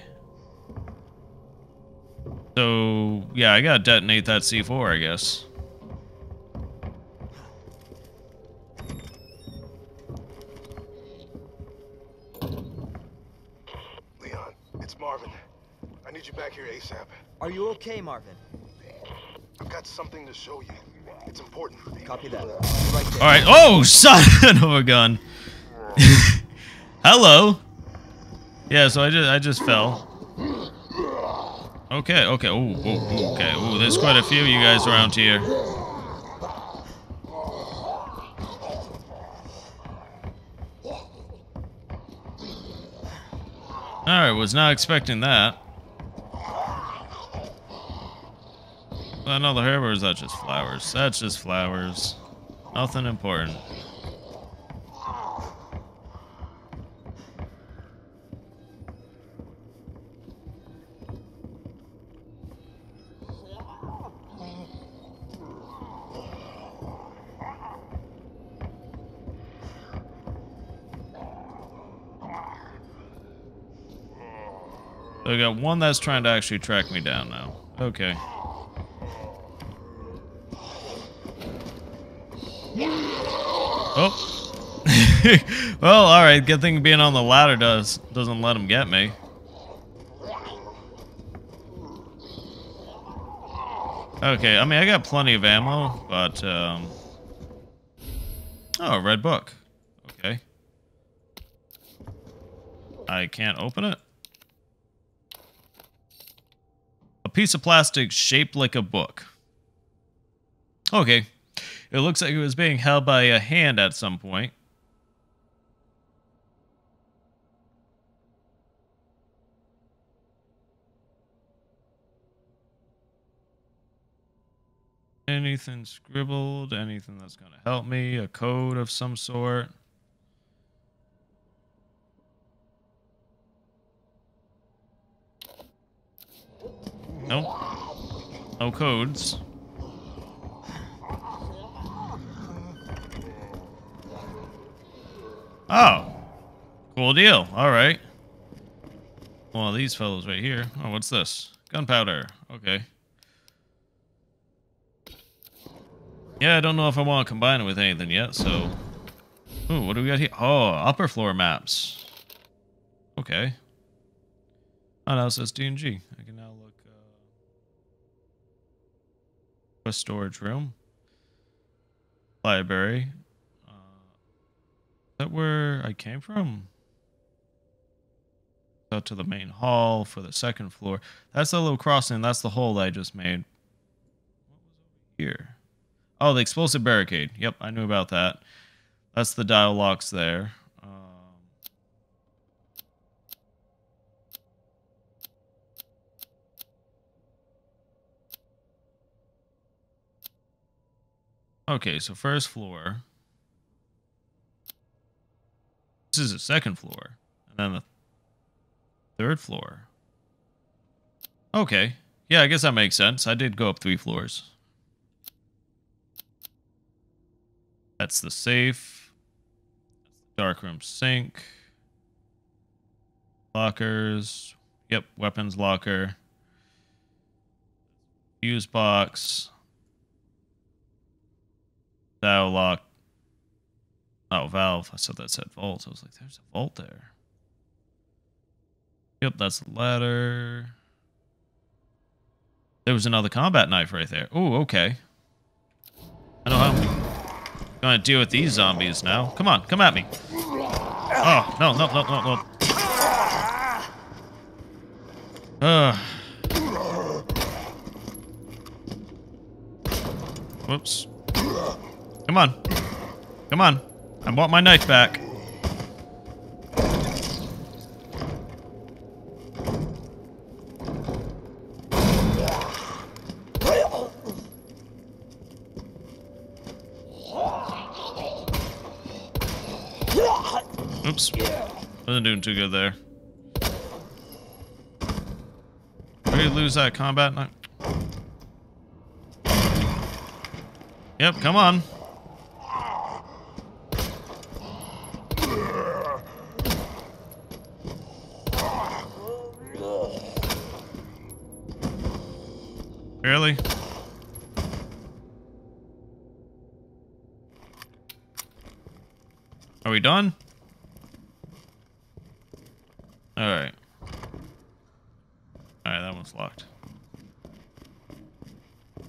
So, yeah, I gotta detonate that C4, I guess. Leon, it's Marvin. I need you back here ASAP. Are you okay, Marvin? I've got something to show you. It's important. For you. Copy that. Right. All right. Oh, son of a gun. Hello. Yeah. So I just I just fell. Okay. Okay. Oh. oh okay. Oh, there's quite a few of you guys around here. All right. Was not expecting that. Another herb, or is that just flowers? That's just flowers. Nothing important. Got one that's trying to actually track me down now. Okay. Oh. well, all right. Good thing being on the ladder does doesn't let him get me. Okay, I mean I got plenty of ammo, but um. Oh, red book. Okay. I can't open it. A piece of plastic shaped like a book. Okay. It looks like it was being held by a hand at some point. Anything scribbled, anything that's going to help me, a code of some sort. Nope. No codes. Oh. Cool deal. All right. Well, these fellows right here. Oh, what's this? Gunpowder. Okay. Yeah, I don't know if I want to combine it with anything yet, so... Ooh, what do we got here? Oh, upper floor maps. Okay. Oh, now it says DNG. I can now look... Uh... A storage room. Library. Uh, that where I came from? Out to the main hall for the second floor. That's the little crossing. That's the hole that I just made. Here? Oh, the explosive barricade. Yep, I knew about that. That's the dial locks there. Okay, so first floor. This is the second floor. And then the third floor. Okay. Yeah, I guess that makes sense. I did go up three floors. That's the safe. Darkroom sink. Lockers. Yep, weapons locker. Fuse box. Dial lock. Oh, valve. I said that said vault. I was like, there's a vault there. Yep, that's the ladder. There was another combat knife right there. Oh, okay. I know how. I'm Gonna deal with these zombies now. Come on, come at me. Oh, no, no, no, no, no. Uh. Whoops. Come on. Come on. I want my knife back. Oops. Wasn't doing too good there. We lose that combat knife. Yep, come on. Barely. Are we done? Alright. Alright, that one's locked.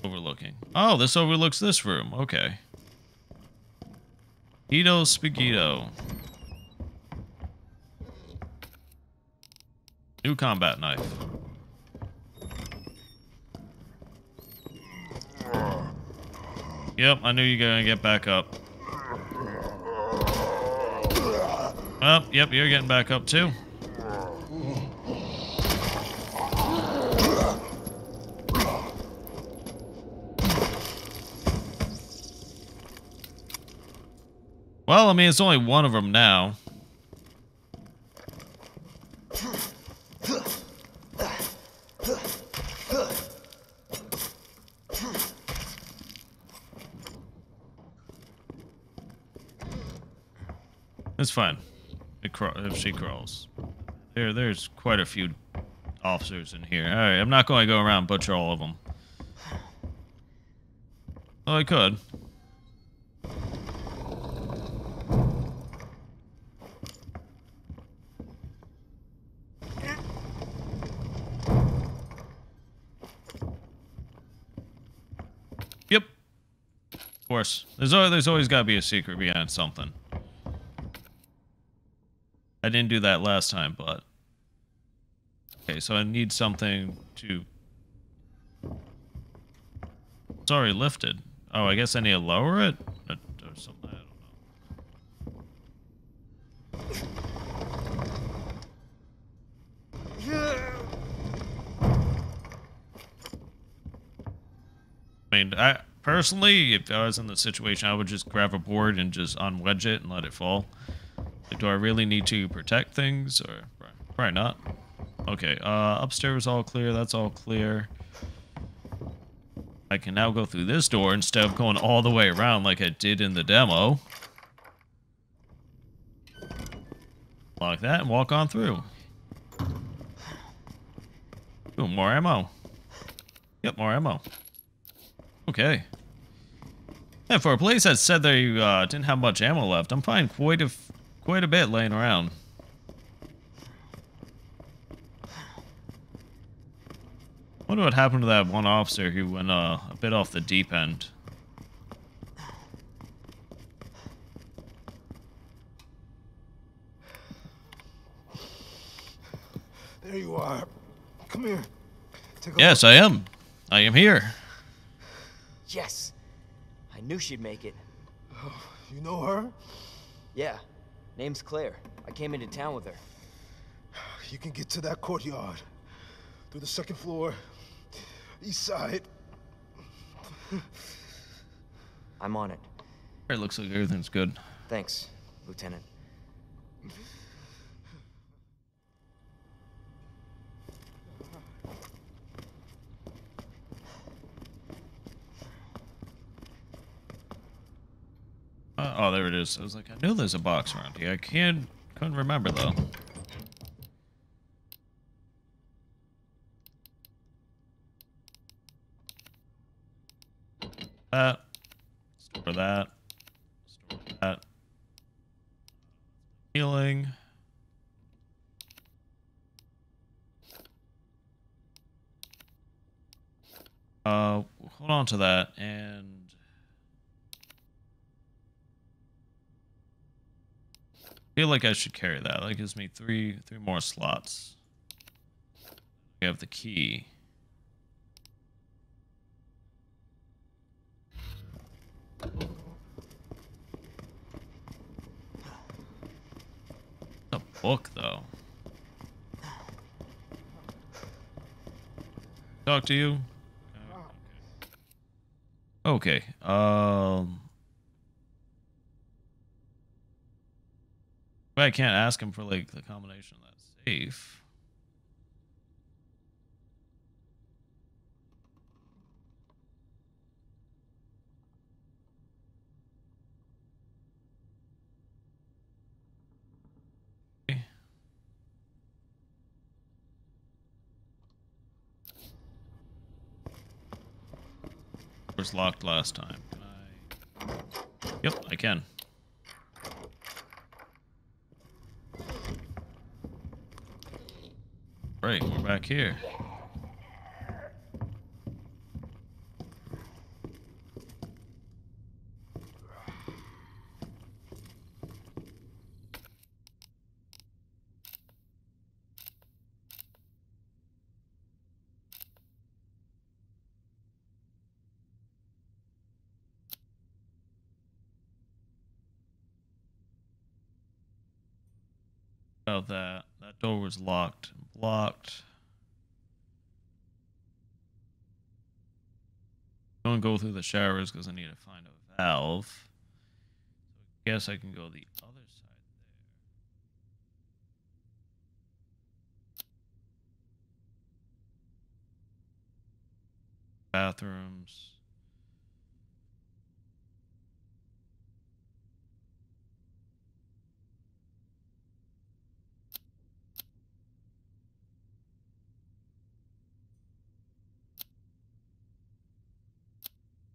Overlooking. Oh, this overlooks this room. Okay. Spaghetto. New combat knife. Yep, I knew you were gonna get back up. Well, yep, you're getting back up too. Well, I mean, it's only one of them now. It's fine. If she crawls. There, there's quite a few officers in here. All right, I'm not going to go around butcher all of them. Oh, I could. Yep. Of course. There's always, there's always got to be a secret behind something. I didn't do that last time, but... Okay, so I need something to... Already lifted. Oh, I guess I need to lower it? Or or something, I don't know. I mean, I personally, if I was in the situation, I would just grab a board and just unwedge it and let it fall. Do I really need to protect things, or probably not? Okay, uh, upstairs all clear. That's all clear. I can now go through this door instead of going all the way around like I did in the demo. Lock that and walk on through. Ooh, more ammo. Yep, more ammo. Okay. Yeah, for a place that said they uh, didn't have much ammo left, I'm finding quite a quite a bit laying around. Wonder what happened to that one officer who went uh, a bit off the deep end. There you are. Come here. Take a Yes, I am. I am here. Yes. I knew she'd make it. look. You know her? Yeah. Name's Claire. I came into town with her. You can get to that courtyard. Through the second floor. East side. I'm on it. It looks like everything's good. Thanks, Lieutenant. Uh, oh, there it is. I was like, I knew there's a box around here. I can't, couldn't remember though. That. Store that. Store that. Healing. Uh, hold on to that and. Feel like I should carry that. That gives me three three more slots. We have the key. A book though. Talk to you. Okay. Um. But I can't ask him for like the combination of that safe. Was locked last time. I? Yep, I can. Right, we're back here. About that. That door was locked and blocked. Don't go through the showers because I need to find a valve. So I guess I can go the other side there. Bathrooms.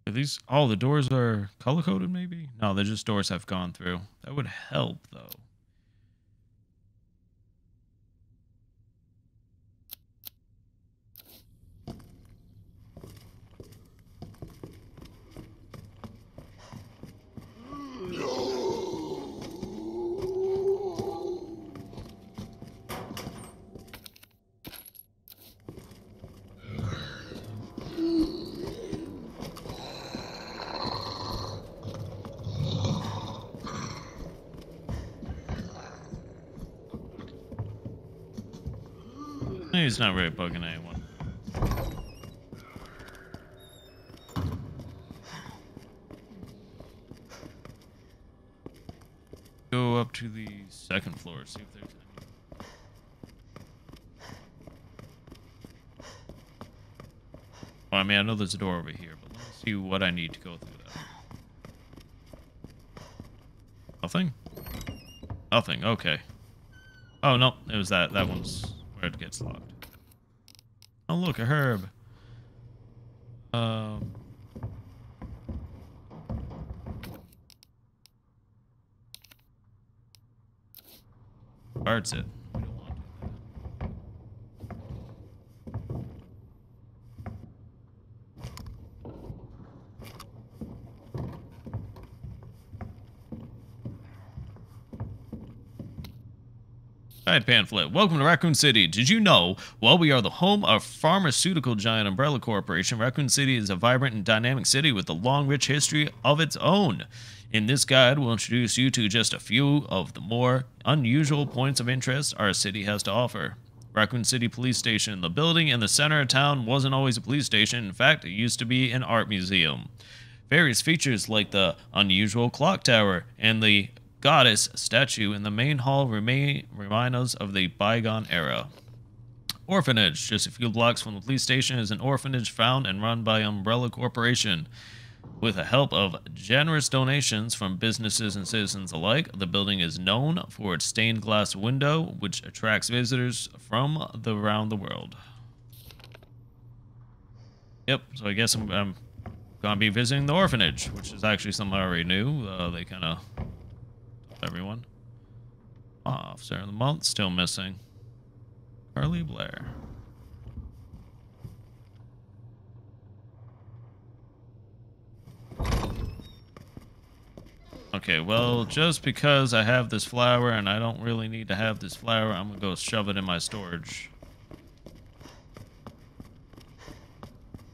Are these all the doors are color coded maybe? No, they're just doors I've gone through. That would help though. He's not really bugging anyone. Go up to the second floor, see if there's any. Well, I mean, I know there's a door over here, but let me see what I need to go through that. Nothing? Nothing, okay. Oh, no, it was that. That one's it's locked. Oh, look, a herb. Um. Starts it. Hi, Panflet. Welcome to Raccoon City. Did you know, while we are the home of pharmaceutical giant Umbrella Corporation, Raccoon City is a vibrant and dynamic city with a long, rich history of its own. In this guide, we'll introduce you to just a few of the more unusual points of interest our city has to offer. Raccoon City Police Station. The building in the center of town wasn't always a police station. In fact, it used to be an art museum. Various features like the unusual clock tower and the goddess statue in the main hall remain remind us of the bygone era. Orphanage. Just a few blocks from the police station is an orphanage found and run by Umbrella Corporation. With the help of generous donations from businesses and citizens alike, the building is known for its stained glass window, which attracts visitors from the, around the world. Yep, so I guess I'm, I'm gonna be visiting the orphanage, which is actually something I already knew. Uh, they kind of everyone. Officer of the month still missing. Carly Blair. Okay, well, just because I have this flower and I don't really need to have this flower, I'm gonna go shove it in my storage.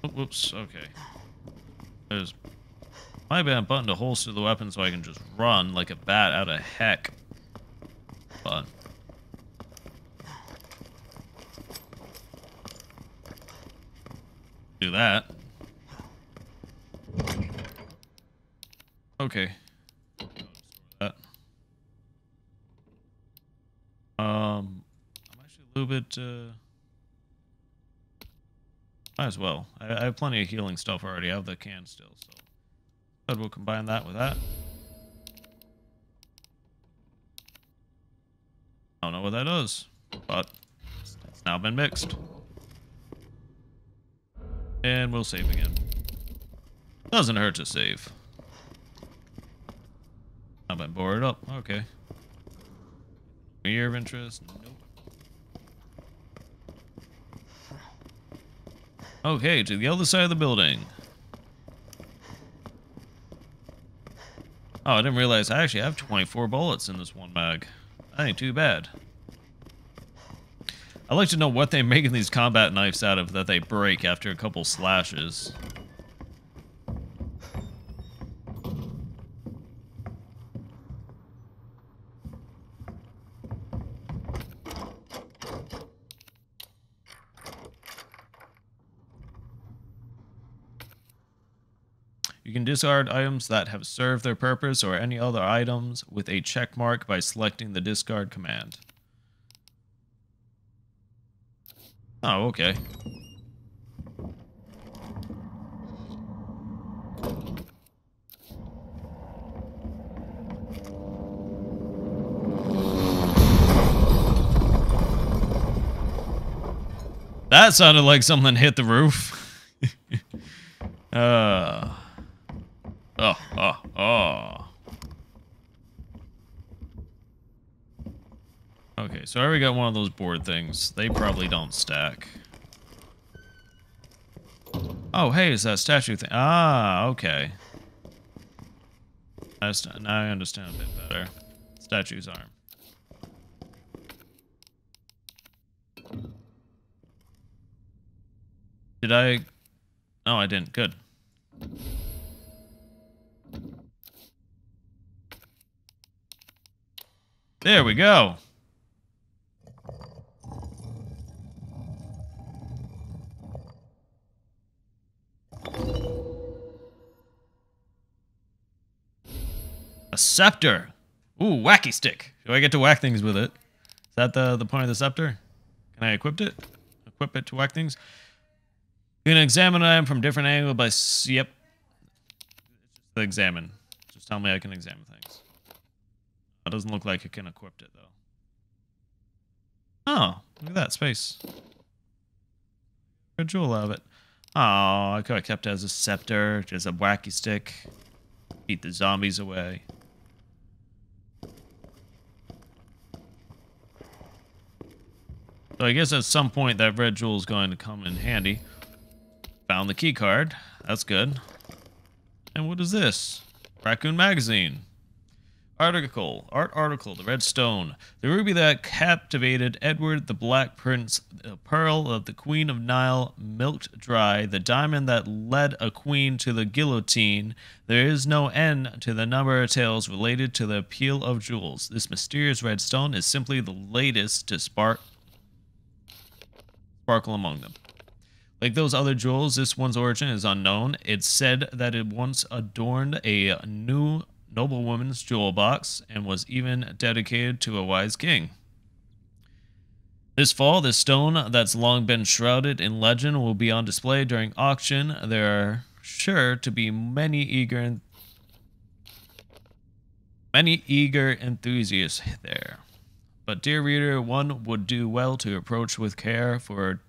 Oh, whoops, okay. There's might be a button to holster the weapon so I can just run like a bat out of heck. But do that. Okay. That. Um, I'm actually a little bit. Uh, might as well. I, I have plenty of healing stuff already. I have the can still, so. But we'll combine that with that. I don't know what that does, but it's now been mixed. And we'll save again. Doesn't hurt to save. I've been bored up. Okay. Year of interest? Nope. Okay, to the other side of the building. Oh, I didn't realize I actually have 24 bullets in this one mag. That ain't too bad. I'd like to know what they're making these combat knives out of that they break after a couple slashes. Discard items that have served their purpose or any other items with a check mark by selecting the discard command. Oh, okay. That sounded like something hit the roof. uh Oh, oh, oh. Okay, so I already got one of those board things. They probably don't stack. Oh, hey, is that statue thing? Ah, okay. That's, now I understand a bit better. Statue's arm. Did I... Oh, I didn't. Good. There we go. A scepter. Ooh, wacky stick. Do I get to whack things with it? Is that the, the point of the scepter? Can I equip it? Equip it to whack things? You can examine item from different angle by... Yep. Examine. Just tell me I can examine things. That doesn't look like it can equip it, though. Oh, look at that space. A jewel out of it. Oh, I could have kept it as a scepter, just a wacky stick. Beat the zombies away. So I guess at some point that red jewel is going to come in handy. Found the key card. That's good. And what is this? Raccoon Magazine. Article. Art article. The Red Stone. The ruby that captivated Edward the Black Prince. The pearl of the Queen of Nile milked dry. The diamond that led a queen to the guillotine. There is no end to the number of tales related to the appeal of jewels. This mysterious red stone is simply the latest to spark sparkle among them. Like those other jewels, this one's origin is unknown. It's said that it once adorned a new noblewoman's jewel box and was even dedicated to a wise king. This fall, this stone that's long been shrouded in legend will be on display during auction. There are sure to be many eager many eager enthusiasts there. But dear reader, one would do well to approach with care for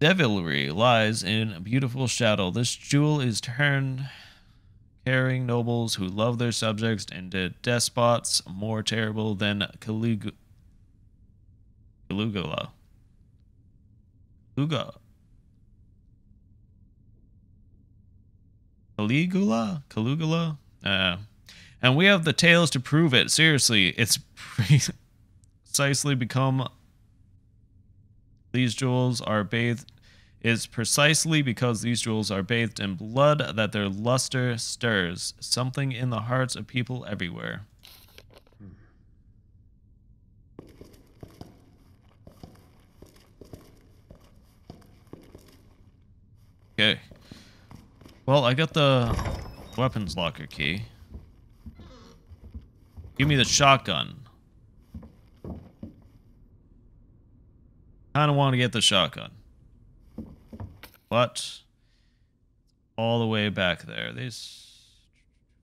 devilry lies in a beautiful shadow. This jewel is turned caring nobles who love their subjects into despots more terrible than Calig- Caligula. Caligula. Caligula? Caligula? Uh, and we have the tales to prove it. Seriously, it's precisely become these jewels are bathed is precisely because these jewels are bathed in blood that their luster stirs something in the hearts of people everywhere. Okay. Well, I got the weapons locker key. Give me the shotgun. Kind of want to get the shotgun. But all the way back there. This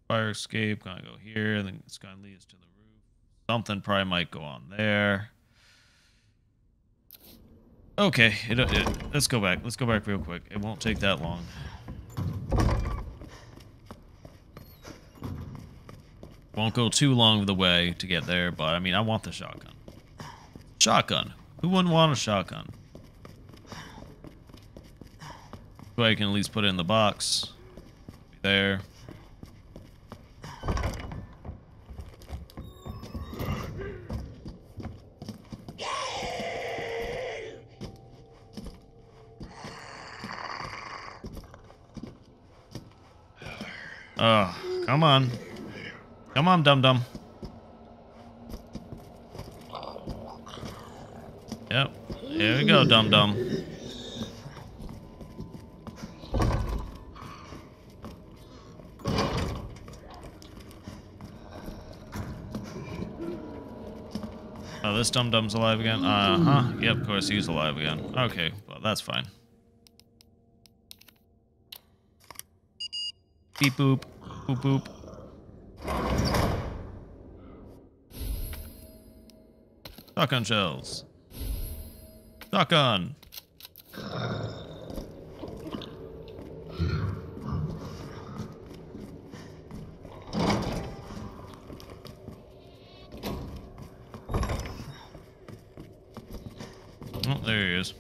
fire escape gonna go here, and then it's gonna lead us to the roof. Something probably might go on there. Okay, it, it, let's go back. Let's go back real quick. It won't take that long. Won't go too long of the way to get there, but I mean, I want the shotgun. Shotgun. Who wouldn't want a shotgun? So I can at least put it in the box. There. Oh, come on. Come on, dum dum. Yep. Here we go, dum dum this dum dum's alive again? Uh huh. Yep, of course he's alive again. Okay, well, that's fine. Beep boop. Boop boop. Shotgun shells. Shotgun. Oh, there he is.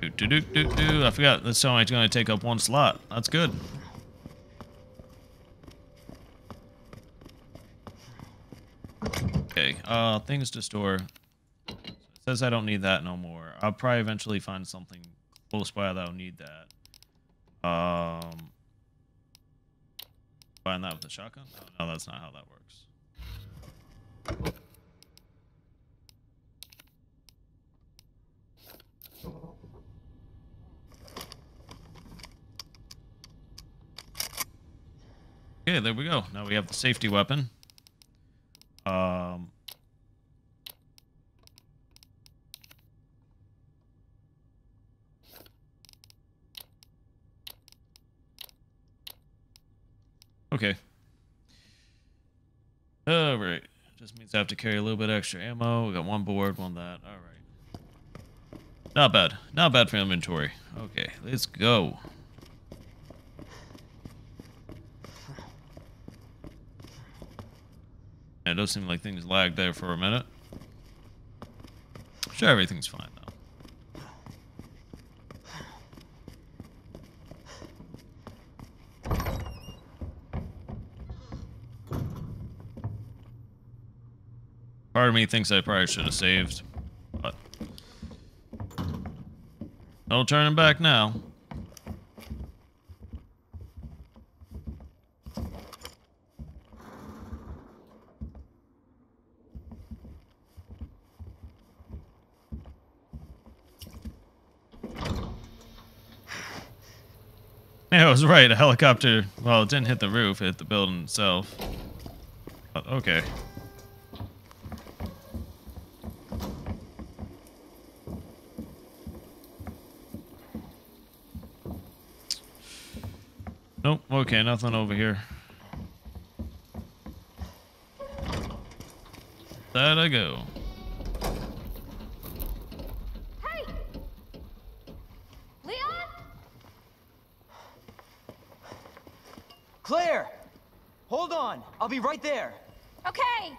Do, do, do, do, do. I forgot that's only going to take up one slot. That's good. Okay, uh, things to store. It says I don't need that no more. I'll probably eventually find something close by that'll need that. Um, find that with a shotgun? Oh, no, that's not how that works. Okay, there we go. Now we have the safety weapon. Um, okay. All right. Just means I have to carry a little bit extra ammo. We got one board, one that. All right. Not bad. Not bad for inventory. Okay, let's go. Does seem like things lagged there for a minute. Sure, everything's fine though. Part of me thinks I probably should have saved, but no turning back now. Was right. A helicopter, well, it didn't hit the roof, it hit the building itself. But, okay. Nope, okay, nothing over here. There I go. Hey! Leon? Claire! Hold on. I'll be right there. Okay.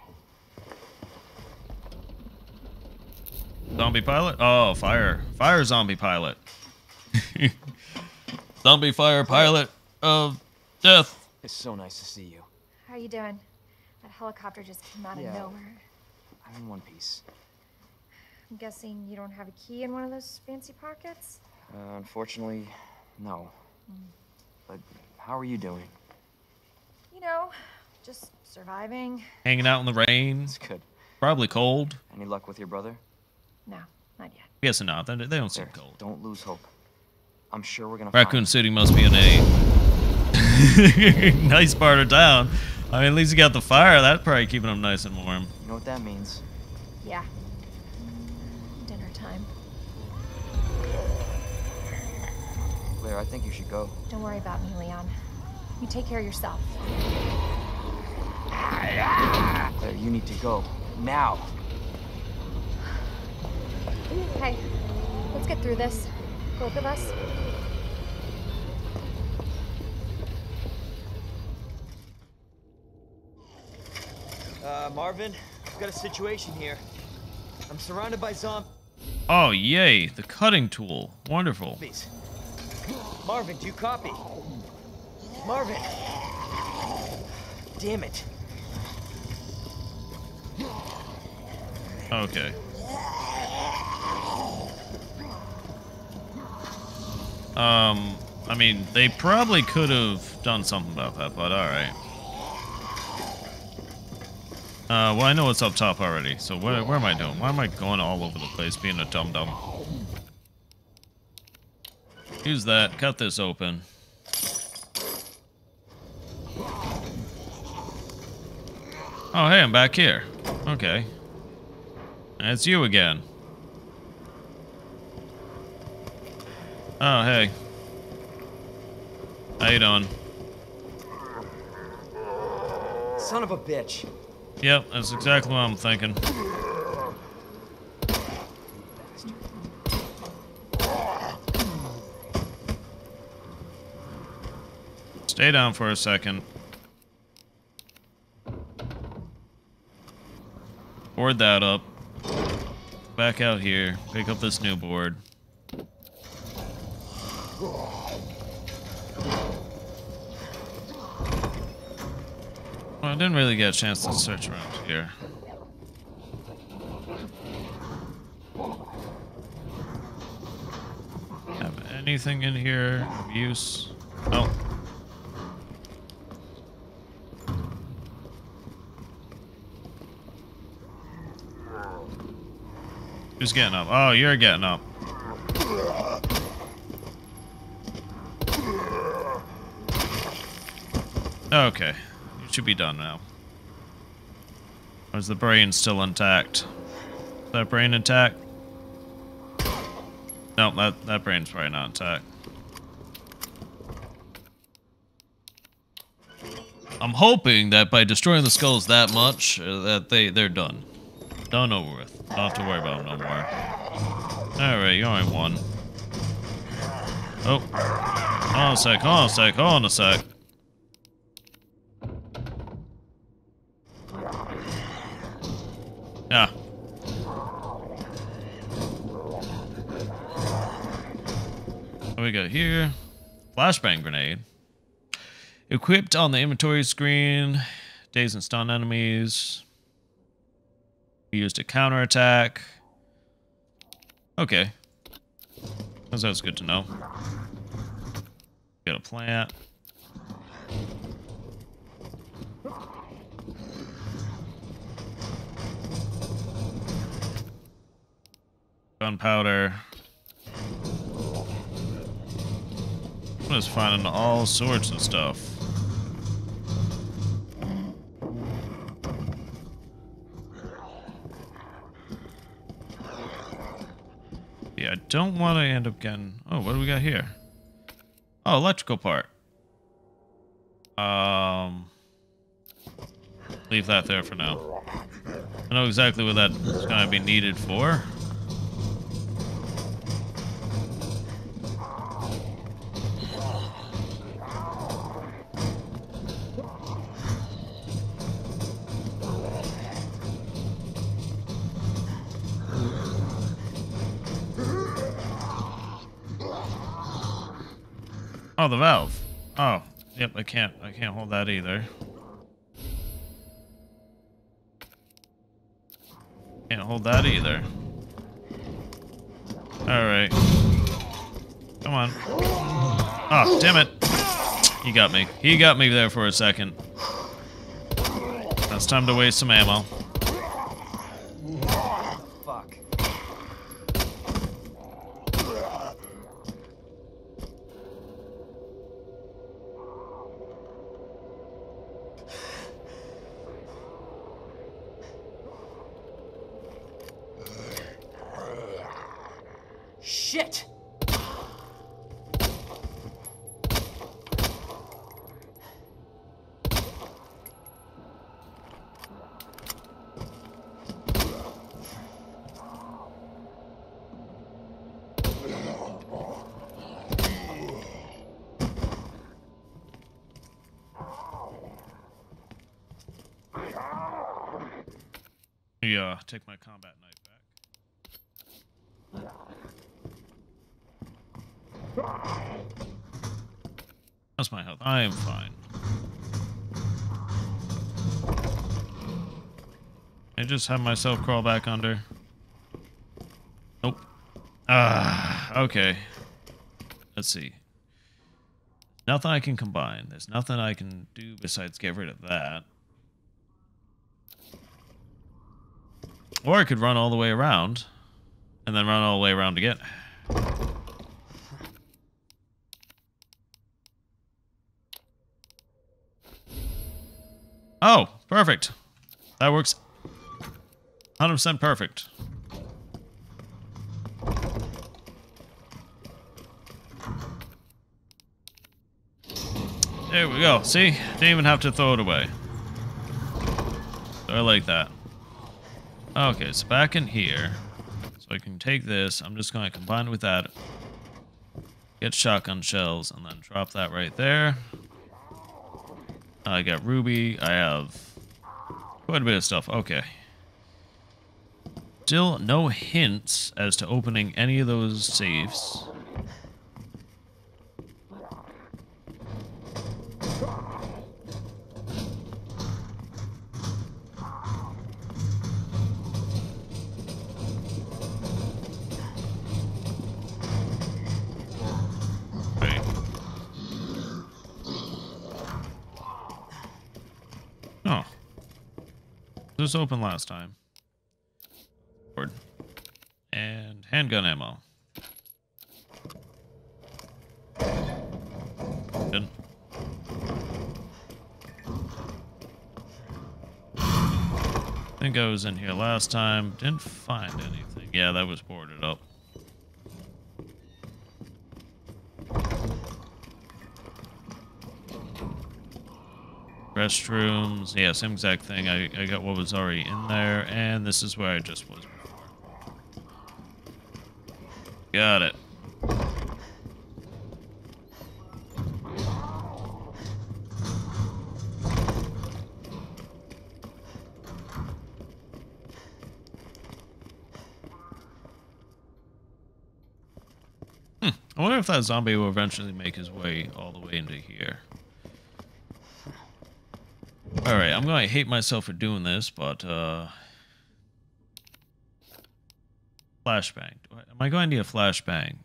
Zombie pilot? Oh, fire. Fire zombie pilot. zombie fire pilot of death. It's so nice to see you. How are you doing? That helicopter just came out of nowhere. I'm in one piece. I'm guessing you don't have a key in one of those fancy pockets? Uh, unfortunately, no. But how are you doing? You know, just surviving. Hanging out in the rain. It's good. Probably cold. Any luck with your brother? No, not yet. Yes or not. They, they don't seem There, cold. Don't lose hope. I'm sure we're gonna Raccoon find City must be an a nice part of town. I mean, at least you got the fire. That's probably keeping them nice and warm. You know what that means? Yeah. Dinner time. Claire, I think you should go. Don't worry about me, Leon. You take care of yourself. Claire, you need to go. Now. Hey, let's get through this. Both of us. Uh, Marvin, I've got a situation here. I'm surrounded by zombies. Oh, yay. The cutting tool. Wonderful. Marvin, do you copy? Marvin! Damn it. Okay. Um, I mean, they probably could have done something about that, but alright. Uh, well, I know it's up top already, so where, where am I doing? Why am I going all over the place being a dum-dum? Use that, cut this open. Oh, hey, I'm back here. Okay. It's you again. Oh, hey. How you doing? Son of a bitch. Yep, that's exactly what I'm thinking. Stay down for a second. Board that up. Back out here. Pick up this new board. Well, I didn't really get a chance to search around here. Have anything in here of use? Oh. Who's getting up? Oh, you're getting up. Okay. You should be done now. Or is the brain still intact? Is that brain intact? No, that, that brain's probably not intact. I'm hoping that by destroying the skulls that much, uh, that they, they're done. Done over with. Don't have to worry about him no more. Alright, you only one. Oh. Hold on a sec, hold on a sec, hold on a sec. Yeah. What we got here? Flashbang grenade. Equipped on the inventory screen. Days and stun enemies. Used a counterattack. Okay. That's, that's good to know. Got a plant. Gunpowder. I'm just finding all sorts of stuff. I don't want to end up getting... Oh, what do we got here? Oh, electrical part. Um... Leave that there for now. I know exactly what that's going to be needed for. The valve. Oh, yep. I can't. I can't hold that either. Can't hold that either. All right. Come on. Oh, damn it. He got me. He got me there for a second. It's time to waste some ammo. Take my combat knife back. That's my health. I am fine. I just have myself crawl back under. Nope. Ah, okay. Let's see. Nothing I can combine. There's nothing I can do besides get rid of that. Or I could run all the way around. And then run all the way around again. Oh, perfect. That works 100% perfect. There we go. See? Didn't even have to throw it away. I like that. Okay, so back in here. So I can take this. I'm just going to combine it with that. Get shotgun shells and then drop that right there. I got ruby. I have quite a bit of stuff. Okay. Still no hints as to opening any of those safes. This opened last time. Board. And handgun ammo. Good. I think I was in here last time. Didn't find anything. Yeah, that was boarded up. Restrooms. Yeah, same exact thing. I, I got what was already in there, and this is where I just was before. Got it. Hmm, I wonder if that zombie will eventually make his way all the way into here. Alright, I'm going to hate myself for doing this, but, uh... Flashbang. Am I going to need a flashbang?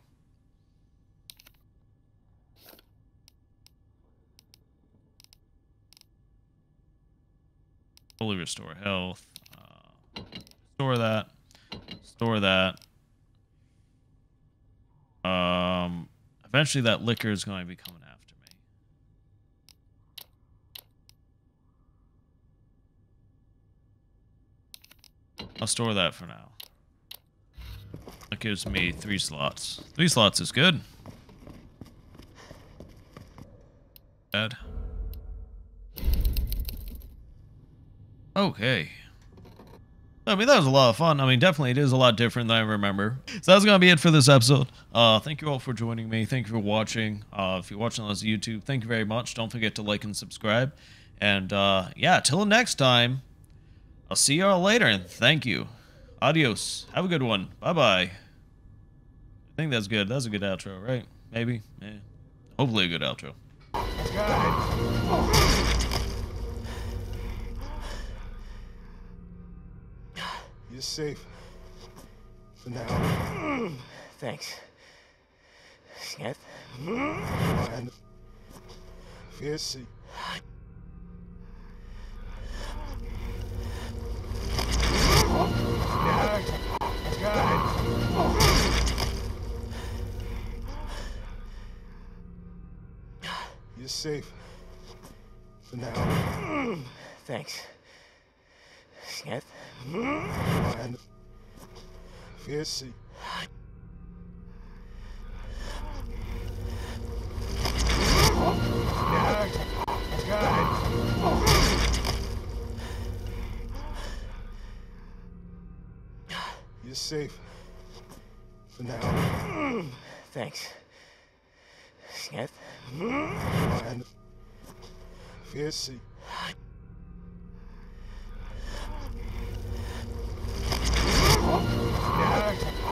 Fully restore health. Uh, store that. Store that. Um, eventually that licker is going to be coming after me. I'll store that for now. That gives me three slots. Three slots is good. Bad. Okay. I mean, that was a lot of fun. I mean, definitely it is a lot different than I remember. So that's going to be it for this episode. Uh, thank you all for joining me. Thank you for watching. Uh, if you're watching on this YouTube, thank you very much. Don't forget to like and subscribe. And uh, yeah, till next time, I'll see y'all later and thank you. Adios. Have a good one. Bye bye. I think that's good. That's a good outro, right? Maybe. Yeah. Hopefully a good outro. You're safe. For now. Thanks. Smith? And Fear You're safe. For now. Thanks. Smith? And see. You're safe. For now. Thanks. Smith?